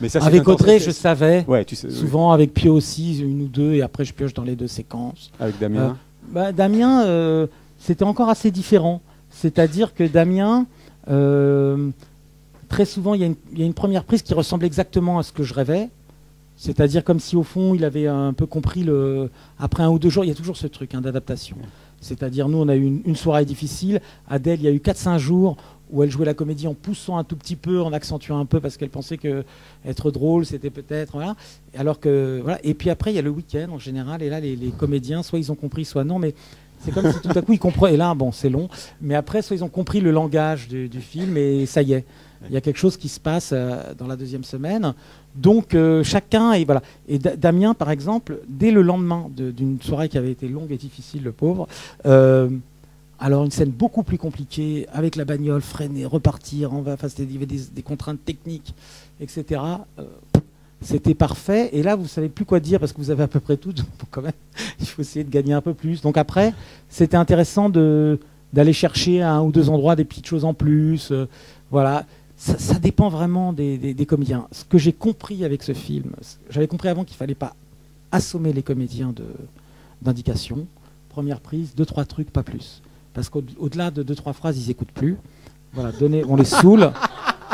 mais ça, avec Audrey, je savais. Ouais, tu sais, souvent avec Pio aussi, une ou deux, et après je pioche dans les deux séquences. Avec Damien. Bah, Damien, c'était encore assez différent. C'est-à-dire que Damien, euh, très souvent, il y, a une première prise qui ressemble exactement à ce que je rêvais. C'est-à-dire comme si au fond il avait un peu compris le. Après un ou deux jours, il y a toujours ce truc hein, d'adaptation. C'est-à-dire nous on a eu une, soirée difficile. Adèle, il y a eu 4-5 jours où elle jouait la comédie en poussant un tout petit peu, en accentuant un peu parce qu'elle pensait que être drôle c'était peut-être voilà. Alors que voilà. Et puis après il y a le week-end en général et là les, comédiens soit ils ont compris soit non mais c'est comme si tout à coup ils comprennent. Et là bon c'est long, mais après soit ils ont compris le langage du, film et ça y est. Il y a quelque chose qui se passe euh, dans la deuxième semaine. Donc euh, chacun et voilà. Et Damien, par exemple, dès le lendemain d'une soirée qui avait été longue et difficile, le pauvre. Euh, alors une scène beaucoup plus compliquée avec la bagnole, freiner, repartir, enfin, il y avait des, contraintes techniques, etc. c'était parfait. Et là, vous savez plus quoi dire parce que vous avez à peu près tout. Donc quand même, il faut essayer de gagner un peu plus. Donc après, c'était intéressant de d'aller chercher à un ou deux endroits des petites choses en plus. voilà ça, dépend vraiment des, comédiens. Ce que j'ai compris avec ce film, j'avais compris avant qu'il ne fallait pas assommer les comédiens d'indication. Première prise, deux, trois trucs, pas plus. Parce qu'au-delà de deux, trois phrases, ils n'écoutent plus. Voilà, on les saoule.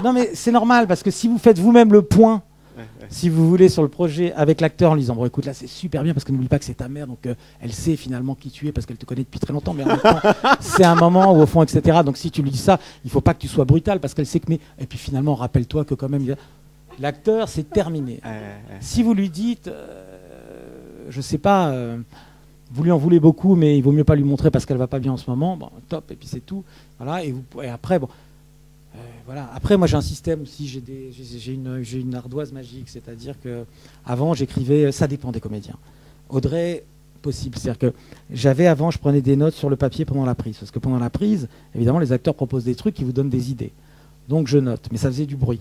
Non mais c'est normal, parce que si vous faites vous-même le point si vous voulez, sur le projet avec l'acteur en lui disant Bon, écoute, là, c'est super bien parce que n'oublie pas que c'est ta mère, donc euh, elle sait finalement qui tu es parce qu'elle te connaît depuis très longtemps, mais en même temps, c'est un moment où, au fond, etc. Donc, si tu lui dis ça, il faut pas que tu sois brutal parce qu'elle sait que. Mais... Et puis finalement, rappelle-toi que quand même, l'acteur, c'est terminé. Si vous lui dites, euh, je sais pas. Euh, vous lui en voulez beaucoup, mais il vaut mieux pas lui montrer parce qu'elle va pas bien en ce moment. Bon, top, et puis c'est tout. Voilà, et, vous, et après, bon, voilà. Après, moi, j'ai un système aussi, j'ai une, une, ardoise magique, c'est-à-dire que avant, j'écrivais, ça dépend des comédiens. Audrey, possible. C'est-à-dire que j'avais avant, je prenais des notes sur le papier pendant la prise, parce que pendant la prise, évidemment, les acteurs proposent des trucs qui vous donnent des idées. Donc je note, mais ça faisait du bruit.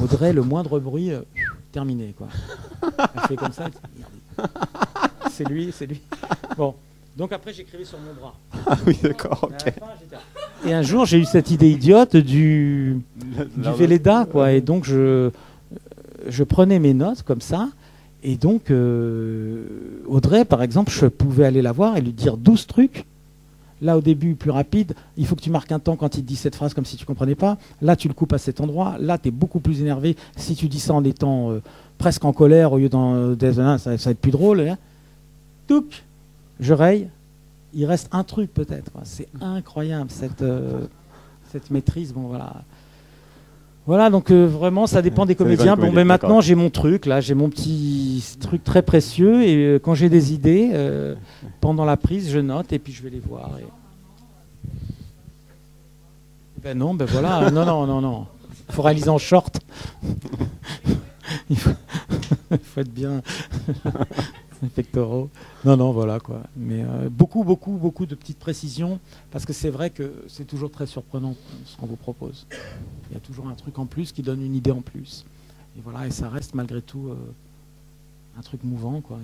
Audrey, le moindre bruit, euh, terminé, quoi. Comme ça. C'est lui, c'est lui. Bon. Donc après, j'écrivais sur mon bras. Ah oui, d'accord, ok. Et un jour, j'ai eu cette idée idiote du, du Véleda, quoi. Et donc, je, je prenais mes notes comme ça. Et donc, euh, Audrey, par exemple, je pouvais aller la voir et lui dire 12 trucs. Là, au début, plus rapide, il faut que tu marques un temps quand il te dit cette phrase comme si tu ne comprenais pas. Là, tu le coupes à cet endroit. Là, tu es beaucoup plus énervé. Si tu dis ça en étant euh, presque en colère au lieu d'en. Euh, ça, ça, va être plus drôle. Hein. Touc je raye, il reste un truc peut-être. C'est incroyable cette, euh, cette maîtrise. Bon, voilà. Voilà, donc euh, vraiment, ça dépend des comédiens. Bon, mais maintenant, j'ai mon truc, là, j'ai mon petit truc très précieux. Et euh, quand j'ai des idées, pendant la prise, je note et puis je vais les voir. Ben non, ben voilà, non, non, non, non. Il faut réaliser en short. il faut être bien. Non, non, voilà quoi. Mais euh, beaucoup, beaucoup, beaucoup de petites précisions, parce que c'est vrai que c'est toujours très surprenant ce qu'on vous propose. Il y a toujours un truc en plus qui donne une idée en plus. Et voilà, et ça reste malgré tout euh, un truc mouvant, quoi.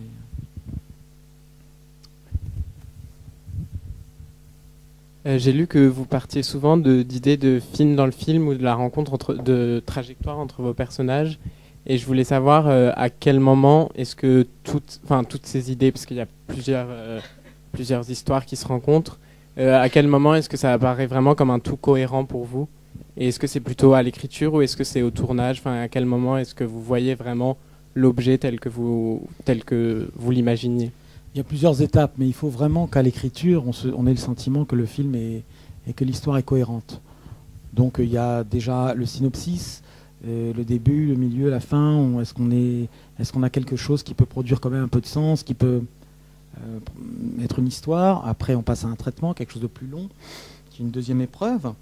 Euh, j'ai lu que vous partiez souvent d'idées de, films dans le film ou de la rencontre entre, de trajectoire entre vos personnages et je voulais savoir euh, à quel moment est-ce que toutes, toutes ces idées, parce qu'il y a plusieurs, euh, plusieurs histoires qui se rencontrent, euh, à quel moment est-ce que ça apparaît vraiment comme un tout cohérent pour vous? Et est-ce que c'est plutôt à l'écriture ou est-ce que c'est au tournage? Enfin, À quel moment est-ce que vous voyez vraiment l'objet tel que vous, tel que vous l'imaginiez? Il y a plusieurs étapes, mais il faut vraiment qu'à l'écriture, on, ait le sentiment que le film et que l'histoire est cohérente. Donc il y a déjà le synopsis, le début, le milieu, la fin Est-ce qu'on est, est a quelque chose qui peut produire quand même un peu de sens, qui peut euh, être une histoire? Après, on passe à un traitement, quelque chose de plus long, qui est une deuxième épreuve.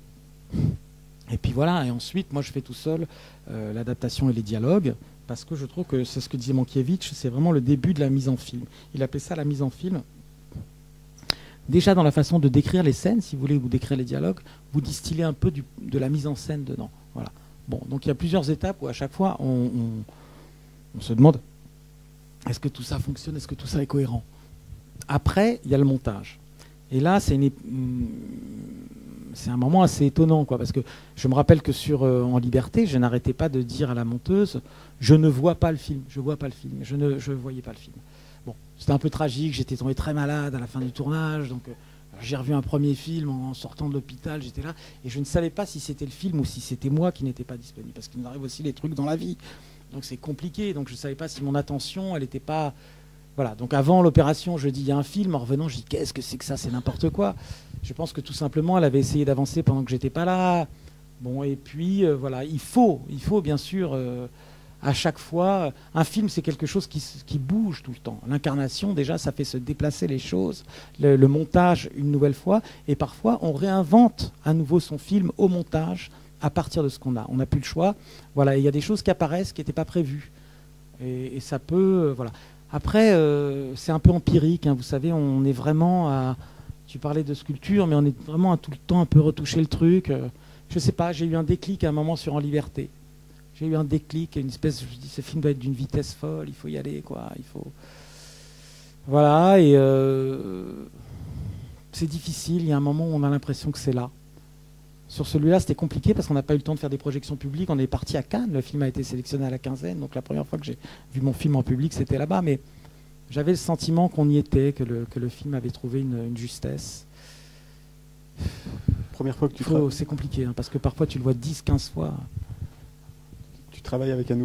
Et puis voilà, et ensuite, moi je fais tout seul euh, l'adaptation et les dialogues, parce que je trouve que c'est ce que disait Mankiewicz, c'est vraiment le début de la mise en film. Il appelait ça la mise en film. Déjà dans la façon de décrire les scènes, si vous voulez, ou décrire les dialogues, vous distillez un peu de la mise en scène dedans. Voilà. Bon, donc il y a plusieurs étapes où à chaque fois on, se demande est-ce que tout ça fonctionne, est-ce que tout ça est cohérent? Après, il y a le montage. Et là, c'est mm, un moment assez étonnant, quoi, parce que je me rappelle que sur euh, En Liberté, je n'arrêtais pas de dire à la monteuse je ne vois pas le film, je vois pas le film, je ne je voyais pas le film. Bon, c'était un peu tragique, j'étais tombé très malade à la fin du tournage, donc euh, j'ai revu un premier film en sortant de l'hôpital, j'étais là, et je ne savais pas si c'était le film ou si c'était moi qui n'étais pas disponible, parce qu'il nous arrive aussi les trucs dans la vie. Donc c'est compliqué. Donc je ne savais pas si mon attention, elle n'était pas. Voilà. Donc avant l'opération, je dis il y a un film. En revenant, je dis qu'est-ce que c'est que ça C'est n'importe quoi? Je pense que tout simplement, elle avait essayé d'avancer pendant que j'étais pas là. Bon, et puis euh, voilà, il faut, il faut bien sûr. Euh, à chaque fois. Un film, c'est quelque chose qui, bouge tout le temps. L'incarnation, déjà, ça fait se déplacer les choses. Le, montage, une nouvelle fois. Et parfois, on réinvente à nouveau son film au montage à partir de ce qu'on a. On n'a plus le choix. Voilà, il y a des choses qui apparaissent qui n'étaient pas prévues. Et, ça peut. Euh, voilà. Après, euh, c'est un peu empirique. Hein. vous savez, on est vraiment à. Tu parlais de sculpture, mais on est vraiment à tout le temps un peu retoucher le truc. Euh, je sais pas, j'ai eu un déclic à un moment sur En Liberté j'ai eu un déclic, une espèce, je dis, ce film doit être d'une vitesse folle, il faut y aller, quoi. Il faut. Voilà, et euh, c'est difficile. Il y a un moment où on a l'impression que c'est là. Sur celui-là, c'était compliqué parce qu'on n'a pas eu le temps de faire des projections publiques. On est parti à Cannes. Le film a été sélectionné à la quinzaine. Donc la première fois que j'ai vu mon film en public, c'était là-bas. Mais j'avais le sentiment qu'on y était, que le, que le, film avait trouvé une, justesse. Première fois que tu C'est compliqué hein, parce que parfois tu le vois 10, 15 fois travaille avec un,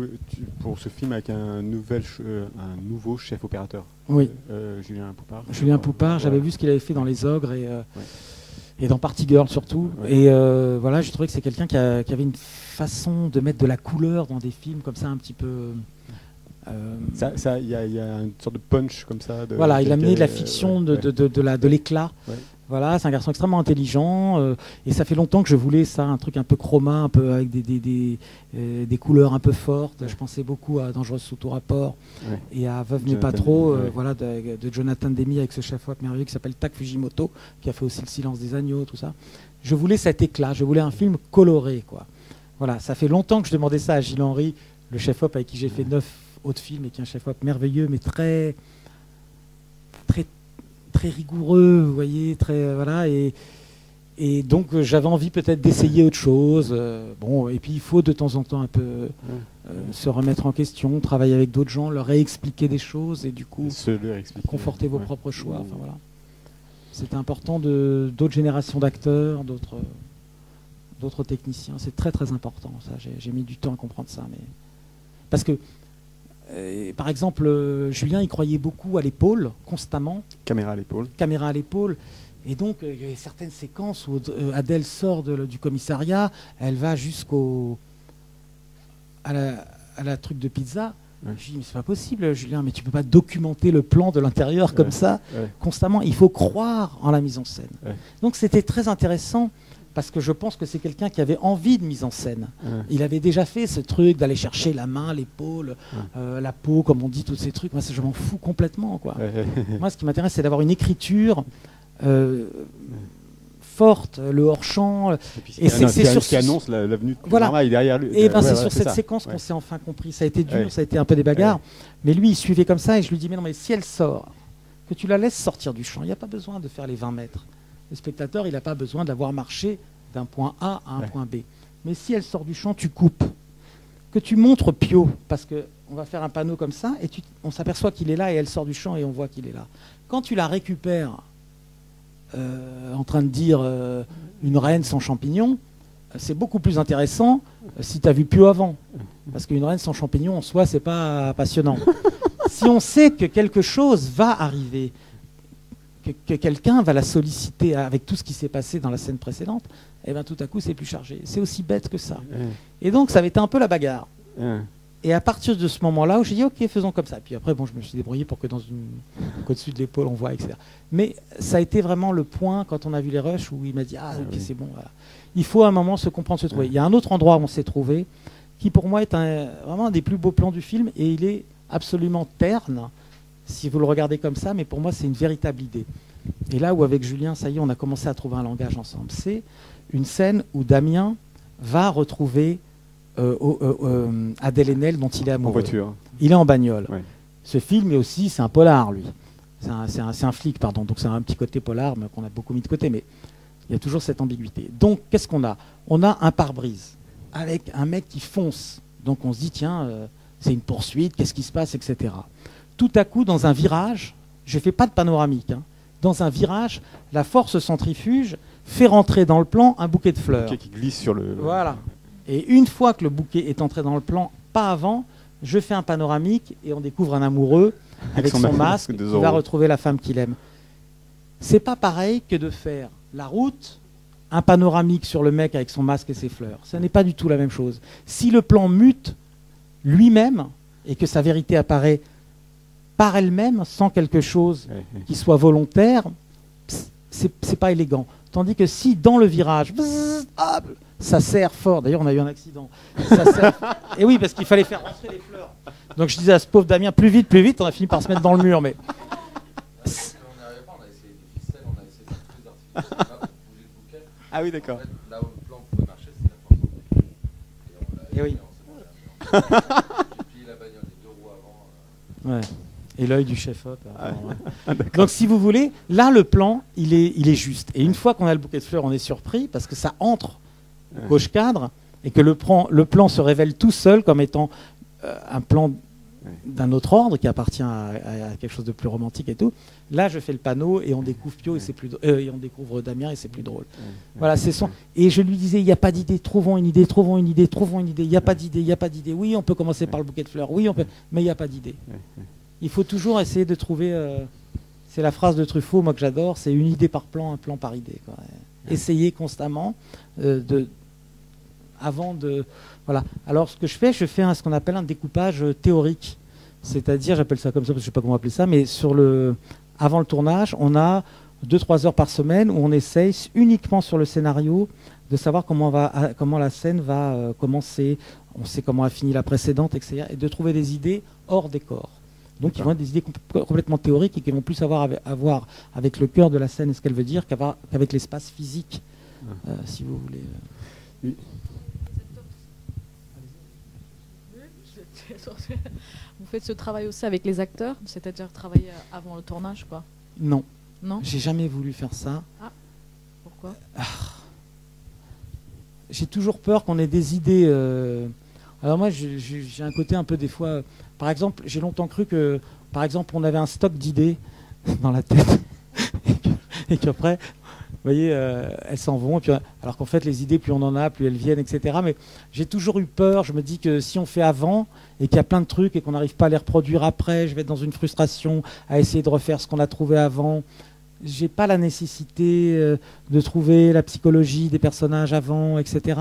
pour ce film avec un, nouvel, euh, un nouveau chef opérateur. Oui. Euh, Julien Poupard. Julien Poupard, j'avais vu ce qu'il avait fait dans Les Ogres et, euh, et dans Party Girl surtout. Et voilà, je trouvais que c'est quelqu'un qui, avait une façon de mettre de la couleur dans des films comme ça un petit peu. Il y, a une sorte de punch comme ça. De, voilà, il a amené de la fiction, de, de, de l'éclat. Voilà, c'est un garçon extrêmement intelligent euh, et ça fait longtemps que je voulais ça, un truc un peu chroma, un peu avec des, des, euh, couleurs un peu fortes. Je pensais beaucoup à Dangereuse sous tout rapport et à Veuve n'est pas trop, euh, voilà, de, Jonathan Demi avec ce chef-op merveilleux qui s'appelle Tak Fujimoto, qui a fait aussi Le Silence des agneaux, tout ça. Je voulais cet éclat, je voulais un film coloré, quoi. Voilà, ça fait longtemps que je demandais ça à Gilles Henry, le chef-op avec qui j'ai fait neuf autres films et qui est un chef-op merveilleux, mais très, très très rigoureux, vous voyez, très euh, voilà et et donc euh, j'avais envie peut-être d'essayer autre chose. Euh, bon, et puis il faut de temps en temps un peu se remettre en question, travailler avec d'autres gens, leur réexpliquer des choses et du coup conforter vos propres choix. Enfin, voilà. C'est important de d'autres générations d'acteurs, d'autres d'autres techniciens. C'est très très important. Ça, j'ai mis du temps à comprendre ça, mais parce que euh, par exemple, euh, Julien, il croyait beaucoup à l'épaule, constamment. Caméra à l'épaule. Caméra à l'épaule. Et donc, euh, il y avait certaines séquences où Adèle sort du commissariat, elle va jusqu'au. À la, truc de pizza. Je dis, mais c'est pas possible, Julien, mais tu peux pas documenter le plan de l'intérieur comme ça constamment. Il faut croire en la mise en scène. Donc, c'était très intéressant parce que je pense que c'est quelqu'un qui avait envie de mise en scène. Il avait déjà fait ce truc d'aller chercher la main, l'épaule, euh, la peau, comme on dit, tous ces trucs. Moi, je m'en fous complètement. Quoi. Moi, ce qui m'intéresse, c'est d'avoir une écriture euh, forte, le hors-champ. Et, c'est sur ce qui annonce la, venue de voilà. derrière lui. Et ben, c'est sur cette séquence qu'on s'est enfin compris. Ça a été dur, ça a été un peu des bagarres. Mais lui, il suivait comme ça et je lui dis Mais non, mais si elle sort, que tu la laisses sortir du champ, il n'y a pas besoin de faire les 20 mètres. Le spectateur, il n'a pas besoin d'avoir marché d'un point A à un point B. Mais si elle sort du champ, tu coupes. Que tu montres Pio, parce qu'on va faire un panneau comme ça, et on s'aperçoit qu'il est là, et elle sort du champ, et on voit qu'il est là. Quand tu la récupères euh, en train de dire euh, une reine sans champignons, c'est beaucoup plus intéressant euh, si tu as vu Pio avant. Parce qu'une reine sans champignons, en soi, c'est pas passionnant. si on sait que quelque chose va arriver, que, quelqu'un va la solliciter avec tout ce qui s'est passé dans la scène précédente, et eh bien tout à coup c'est plus chargé. C'est aussi bête que ça. Et donc ça avait été un peu la bagarre. Et à partir de ce moment-là, j'ai dit ok, faisons comme ça. Puis après, bon, je me suis débrouillé pour que dans une au-dessus de l'épaule on voit, etc. Mais ça a été vraiment le point quand on a vu les rushs où il m'a dit ah ok c'est bon. Voilà. Il faut à un moment se comprendre, se trouver. Il y a un autre endroit où on s'est trouvé qui pour moi est un, vraiment un des plus beaux plans du film et il est absolument terne si vous le regardez comme ça, mais pour moi, c'est une véritable idée. Et là où, avec Julien, ça y est, on a commencé à trouver un langage ensemble, c'est une scène où Damien va retrouver euh, euh, euh, Adèle Haenel, dont il est amoureux. En voiture. Il est en bagnole. Ce film est aussi, c'est un polar, lui. C'est un, flic, pardon. Donc c'est un petit côté polar, qu'on a beaucoup mis de côté, mais il y a toujours cette ambiguïté. Donc qu'est-ce qu'on a? On a un pare-brise avec un mec qui fonce. Donc on se dit, tiens, c'est une poursuite, qu'est-ce qui se passe, etc tout à coup, dans un virage, je ne fais pas de panoramique, hein, dans un virage, la force centrifuge fait rentrer dans le plan un bouquet de fleurs. qui glisse sur le. Voilà. Et une fois que le bouquet est entré dans le plan, pas avant, je fais un panoramique et on découvre un amoureux avec, son, masque qui va retrouver la femme qu'il aime. C'est pas pareil que de faire la route, un panoramique sur le mec avec son masque et ses fleurs. Ce n'est pas du tout la même chose. Si le plan mute lui-même et que sa vérité apparaît par elle-même, sans quelque chose qui soit volontaire, c'est pas élégant. Tandis que si dans le virage, ça sert fort, d'ailleurs on a eu un accident, et oui parce qu'il fallait faire rentrer les fleurs. Donc je disais à ce pauvre Damien, plus vite, plus vite, on a fini par se mettre dans le mur. Mais... Ah oui, d'accord. Là où le plan pouvait marcher, c'est la Et oui. Et puis la bagnole, les deux roues avant. Euh. Ouais. Et l'œil du chef-op. Ah, ah, Donc si vous voulez, là le plan, il est, il est juste. Et une fois qu'on a le bouquet de fleurs, on est surpris parce que ça entre au gauche cadre et que le plan, le plan se révèle tout seul comme étant euh, un plan d'un autre ordre qui appartient à, quelque chose de plus romantique et tout. Là, je fais le panneau et on découvre Pio et c'est plus euh, et on découvre Damien et c'est plus drôle. Voilà, c'est son. Et je lui disais, il n'y a pas d'idée, trouvons une idée, trouvons une idée, trouvons une idée. Il n'y a pas d'idée, il n'y a pas d'idée. Oui, on peut commencer par le bouquet de fleurs. Oui, on peut, mais il n'y a pas d'idée. Il faut toujours essayer de trouver. Euh, c'est la phrase de Truffaut, moi que j'adore. C'est une idée par plan, un plan par idée. Essayez constamment euh, de avant de voilà. Alors ce que je fais, je fais ce qu'on appelle un découpage théorique. C'est-à-dire, j'appelle ça comme ça parce que je ne sais pas comment appeler ça, mais sur le, avant le tournage, on a 2-3 heures par semaine où on essaye uniquement sur le scénario de savoir comment, va, comment la scène va euh, commencer, on sait comment a fini la précédente, etc. Et de trouver des idées hors décor. Donc, ils vont être des idées complètement théoriques et qui vont plus avoir à voir avec le cœur de la scène et ce qu'elle veut dire qu'avec l'espace physique, euh, si vous voulez. Euh. Oui. Vous faites ce travail aussi avec les acteurs, c'est-à-dire travailler avant le tournage, quoi? Non. Non? J'ai jamais voulu faire ça. Ah. Pourquoi? Ah. J'ai toujours peur qu'on ait des idées. Euh, alors moi, j'ai un côté un peu des fois. Par exemple, j'ai longtemps cru que, par exemple, on avait un stock d'idées dans la tête et qu'après, vous voyez, euh, elles s'en vont. puis, alors qu'en fait, les idées, plus on en a, plus elles viennent, etc. Mais j'ai toujours eu peur. Je me dis que si on fait avant et qu'il y a plein de trucs et qu'on n'arrive pas à les reproduire après, je vais être dans une frustration à essayer de refaire ce qu'on a trouvé avant. J'ai pas la nécessité euh, de trouver la psychologie des personnages avant, etc.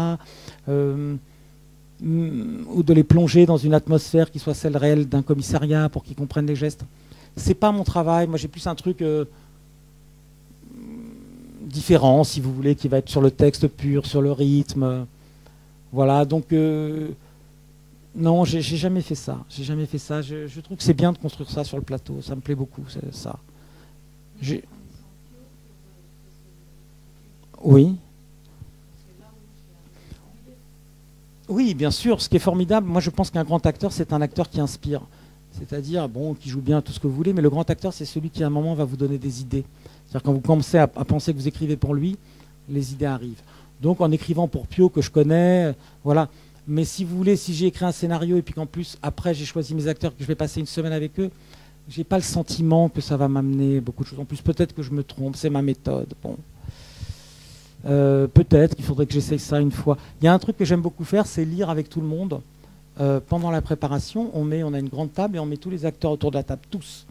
ou de les plonger dans une atmosphère qui soit celle réelle d'un commissariat pour qu'ils comprennent les gestes. C'est pas mon travail. Moi, j'ai plus un truc différent, si vous voulez, qui va être sur le texte pur, sur le rythme. Voilà, donc euh, non, j'ai jamais fait ça. J'ai jamais fait ça. Je, trouve que c'est bien de construire ça sur le plateau. Ça me plaît beaucoup, ça. Oui. Oui, bien sûr. Ce qui est formidable, moi je pense qu'un grand acteur, c'est un acteur qui inspire. C'est-à-dire, bon, qui joue bien tout ce que vous voulez, mais le grand acteur, c'est celui qui à un moment va vous donner des idées. C'est-à-dire quand vous commencez à, penser que vous écrivez pour lui, les idées arrivent. Donc en écrivant pour Pio que je connais, voilà. Mais si vous voulez, si j'ai écrit un scénario et puis qu'en plus après j'ai choisi mes acteurs que je vais passer une semaine avec eux, j'ai pas le sentiment que ça va m'amener beaucoup de choses. En plus peut-être que je me trompe, c'est ma méthode. Bon. Euh, peut-être qu'il faudrait que j'essaye ça une fois. Il y a un truc que j'aime beaucoup faire, c'est lire avec tout le monde. Euh, pendant la préparation, on, met, on a une grande table et on met tous les acteurs autour de la table, tous.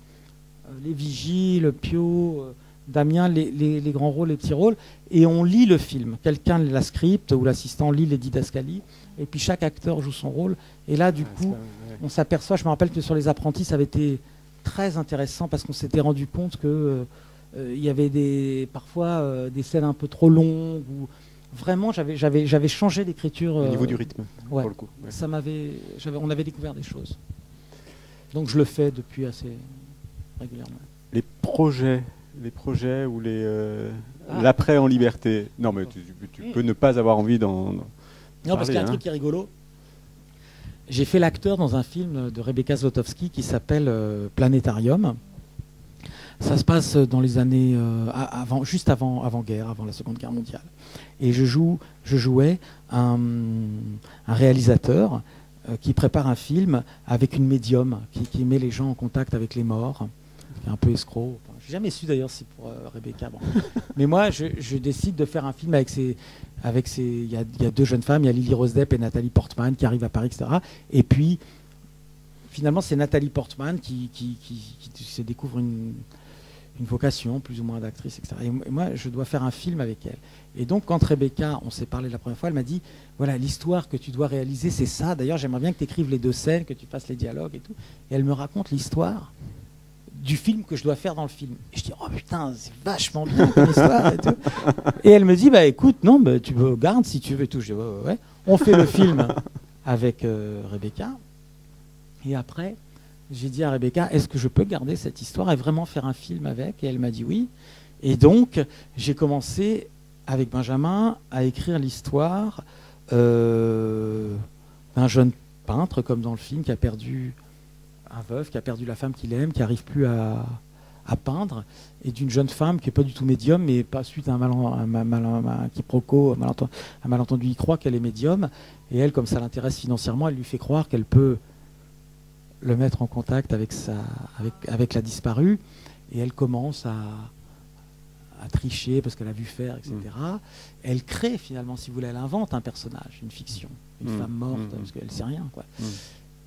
Euh, les vigiles, Pio, Damien les, grands rôles, les petits rôles, et on lit le film. Quelqu'un la script ou l'assistant lit les didascalies, et puis chaque acteur joue son rôle. Et là, du coup, on s'aperçoit, je me rappelle que sur les apprentis, ça avait été très intéressant parce qu'on s'était rendu compte que il y avait des, parfois euh, des scènes un peu trop longues. Ou, vraiment, j'avais changé d'écriture. Au niveau du rythme, pour le coup. Ça m'avait, on avait découvert des choses. Donc je le fais depuis assez régulièrement. Les projets les projets ou les euh, ah. l'après en liberté. Non, mais tu, peux ne pas avoir envie d'en. Non, parce qu'il y a un truc qui est rigolo. J'ai fait l'acteur dans un film de Rebecca Zlotowski qui s'appelle euh, Planétarium. Ça se passe dans les années euh, avant, juste avant, avant guerre, avant la Seconde Guerre mondiale. Et je joue, je jouais un, réalisateur qui prépare un film avec une médium qui, qui, met les gens en contact avec les morts, qui est un peu escroc jamais su d'ailleurs si pour euh, Rebecca. Mais moi, je, décide de faire un film avec ces. Avec ces il, y a, deux jeunes femmes, il y a Lily Rose Depp et Nathalie Portman qui arrivent à Paris, etc. Et puis, finalement, c'est Nathalie Portman qui, qui, se découvre une, vocation, plus ou moins d'actrice, etc. Et moi, je dois faire un film avec elle. Et donc, quand Rebecca, on s'est parlé la première fois, elle m'a dit voilà, l'histoire que tu dois réaliser, c'est ça. D'ailleurs, j'aimerais bien que tu écrives les deux scènes, que tu fasses les dialogues et tout. Et elle me raconte l'histoire du film que je dois faire dans le film. Et je dis, oh putain, c'est vachement bien comme histoire et tout. Et elle me dit, bah écoute, non, bah, tu veux garde si tu veux tout. Je dis, ouais, ouais, On fait le film avec euh, Rebecca. Et après, j'ai dit à Rebecca, est-ce que je peux garder cette histoire et vraiment faire un film avec? Et elle m'a dit oui. Et donc, j'ai commencé avec Benjamin à écrire l'histoire euh, d'un jeune peintre, comme dans le film, qui a perdu un veuf, qui a perdu la femme qu'il aime, qui n'arrive plus à, peindre, et d'une jeune femme qui n'est pas du tout médium, mais pas suite à un, quiproquo, un malentendu, il croit qu'elle est médium, et elle, comme ça l'intéresse financièrement, elle lui fait croire qu'elle peut le mettre en contact avec, sa, avec, avec la disparue, et elle commence à, à tricher parce qu'elle a vu faire, etc. Mm. Elle crée finalement, si vous voulez, elle invente un personnage, une fiction, une mm. femme morte, mm. parce qu'elle ne sait rien. Quoi.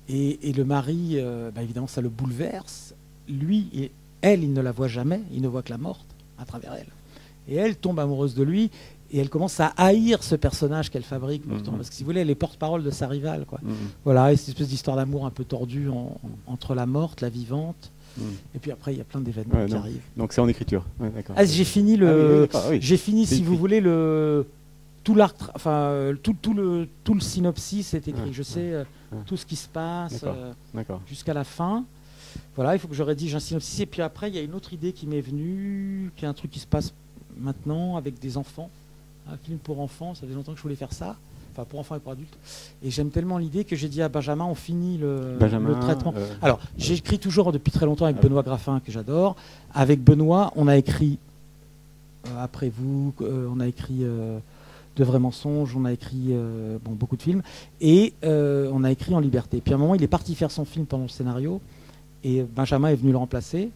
Et, et, le mari, euh, bah, évidemment, ça le bouleverse. Lui, et elle, il ne la voit jamais, il ne voit que la morte à travers elle. Et elle tombe amoureuse de lui, et elle commence à haïr ce personnage qu'elle fabrique pourtant, parce que si vous voulez, elle est porte-parole de sa rivale. Quoi. Voilà, et cette espèce d'histoire d'amour un peu tordue entre la morte, la vivante, et puis après, il y a plein d'événements qui arrivent. Donc c'est en écriture. Ah, j'ai fini le. Ah j'ai fini, si vous voulez, le tout l'arc, enfin tout, tout, le tout le synopsis est écrit. je sais euh, tout ce qui se passe euh, jusqu'à la fin. Voilà, il faut que je rédige un synopsis. Et puis après, il y a une autre idée qui m'est venue, qui est un truc qui se passe maintenant avec des enfants, un film pour enfants. Ça fait longtemps que je voulais faire ça enfin pour enfants et pour adultes. Et j'aime tellement l'idée que j'ai dit à Benjamin, on finit le, traitement. Euh, Alors, j'écris toujours depuis très longtemps avec Benoît Graffin, que j'adore. Avec Benoît, on a écrit euh, Après vous, euh, on a écrit De vrais mensonges, on a écrit bon, beaucoup de films, et on a écrit En liberté. Puis à un moment, il est parti faire son film pendant le scénario, et Benjamin est venu le remplacer.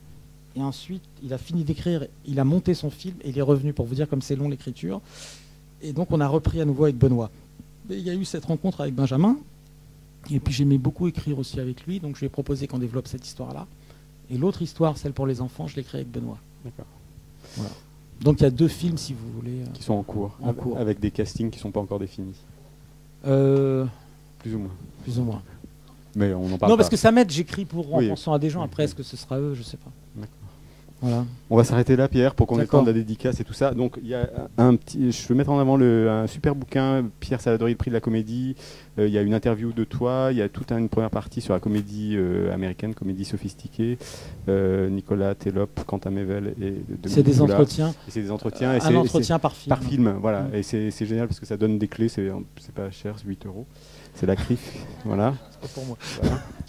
Et ensuite, il a fini d'écrire, il a monté son film, et il est revenu pour vous dire comme c'est long l'écriture. Et donc on a repris à nouveau avec Benoît il y a eu cette rencontre avec Benjamin. Et puis j'aimais beaucoup écrire aussi avec lui, donc je lui ai proposé qu'on développe cette histoire-là. Et l'autre histoire, celle pour les enfants, je l'ai créée avec Benoît. D'accord. Donc il y a deux films, si vous voulez. Euh, qui sont en cours. En avec, cours. Avec des castings qui ne sont pas encore définis. Euh, plus ou moins. Plus ou moins. Mais on en parle Non, parce que ça m'aide, j'écris pour en pensant à des gens. Après, est-ce que ce sera eux? Je ne sais pas. On va s'arrêter là, Pierre, pour qu'on ait le temps de la dédicace et tout ça. Donc, il y a un petit, je veux mettre en avant le, un super bouquin, Pierre Saladori, le prix de la comédie. Euh, il y a une interview de toi. Il y a toute une première partie sur la comédie euh, américaine, comédie sophistiquée. Euh, Nicolas Télop, Quentin Mevel et C'est des entretiens. C'est des entretiens. un entretien par film. Par film, voilà. Mm. Et c'est génial parce que ça donne des clés. C'est pas cher, c'est 8 euros. C'est la CRIF, voilà. C'est pas pour moi.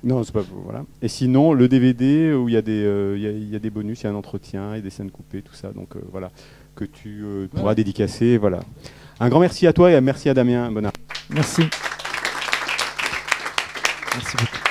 Non, c'est pas voilà. Et sinon, le DVD où il y, a des, euh, il y, a des bonus, il y a un entretien, et des scènes coupées, tout ça. Donc euh, voilà, que tu euh, pourras dédicacer. Voilà. Un grand merci à toi et merci à Damien Bonnard. Merci. Merci beaucoup.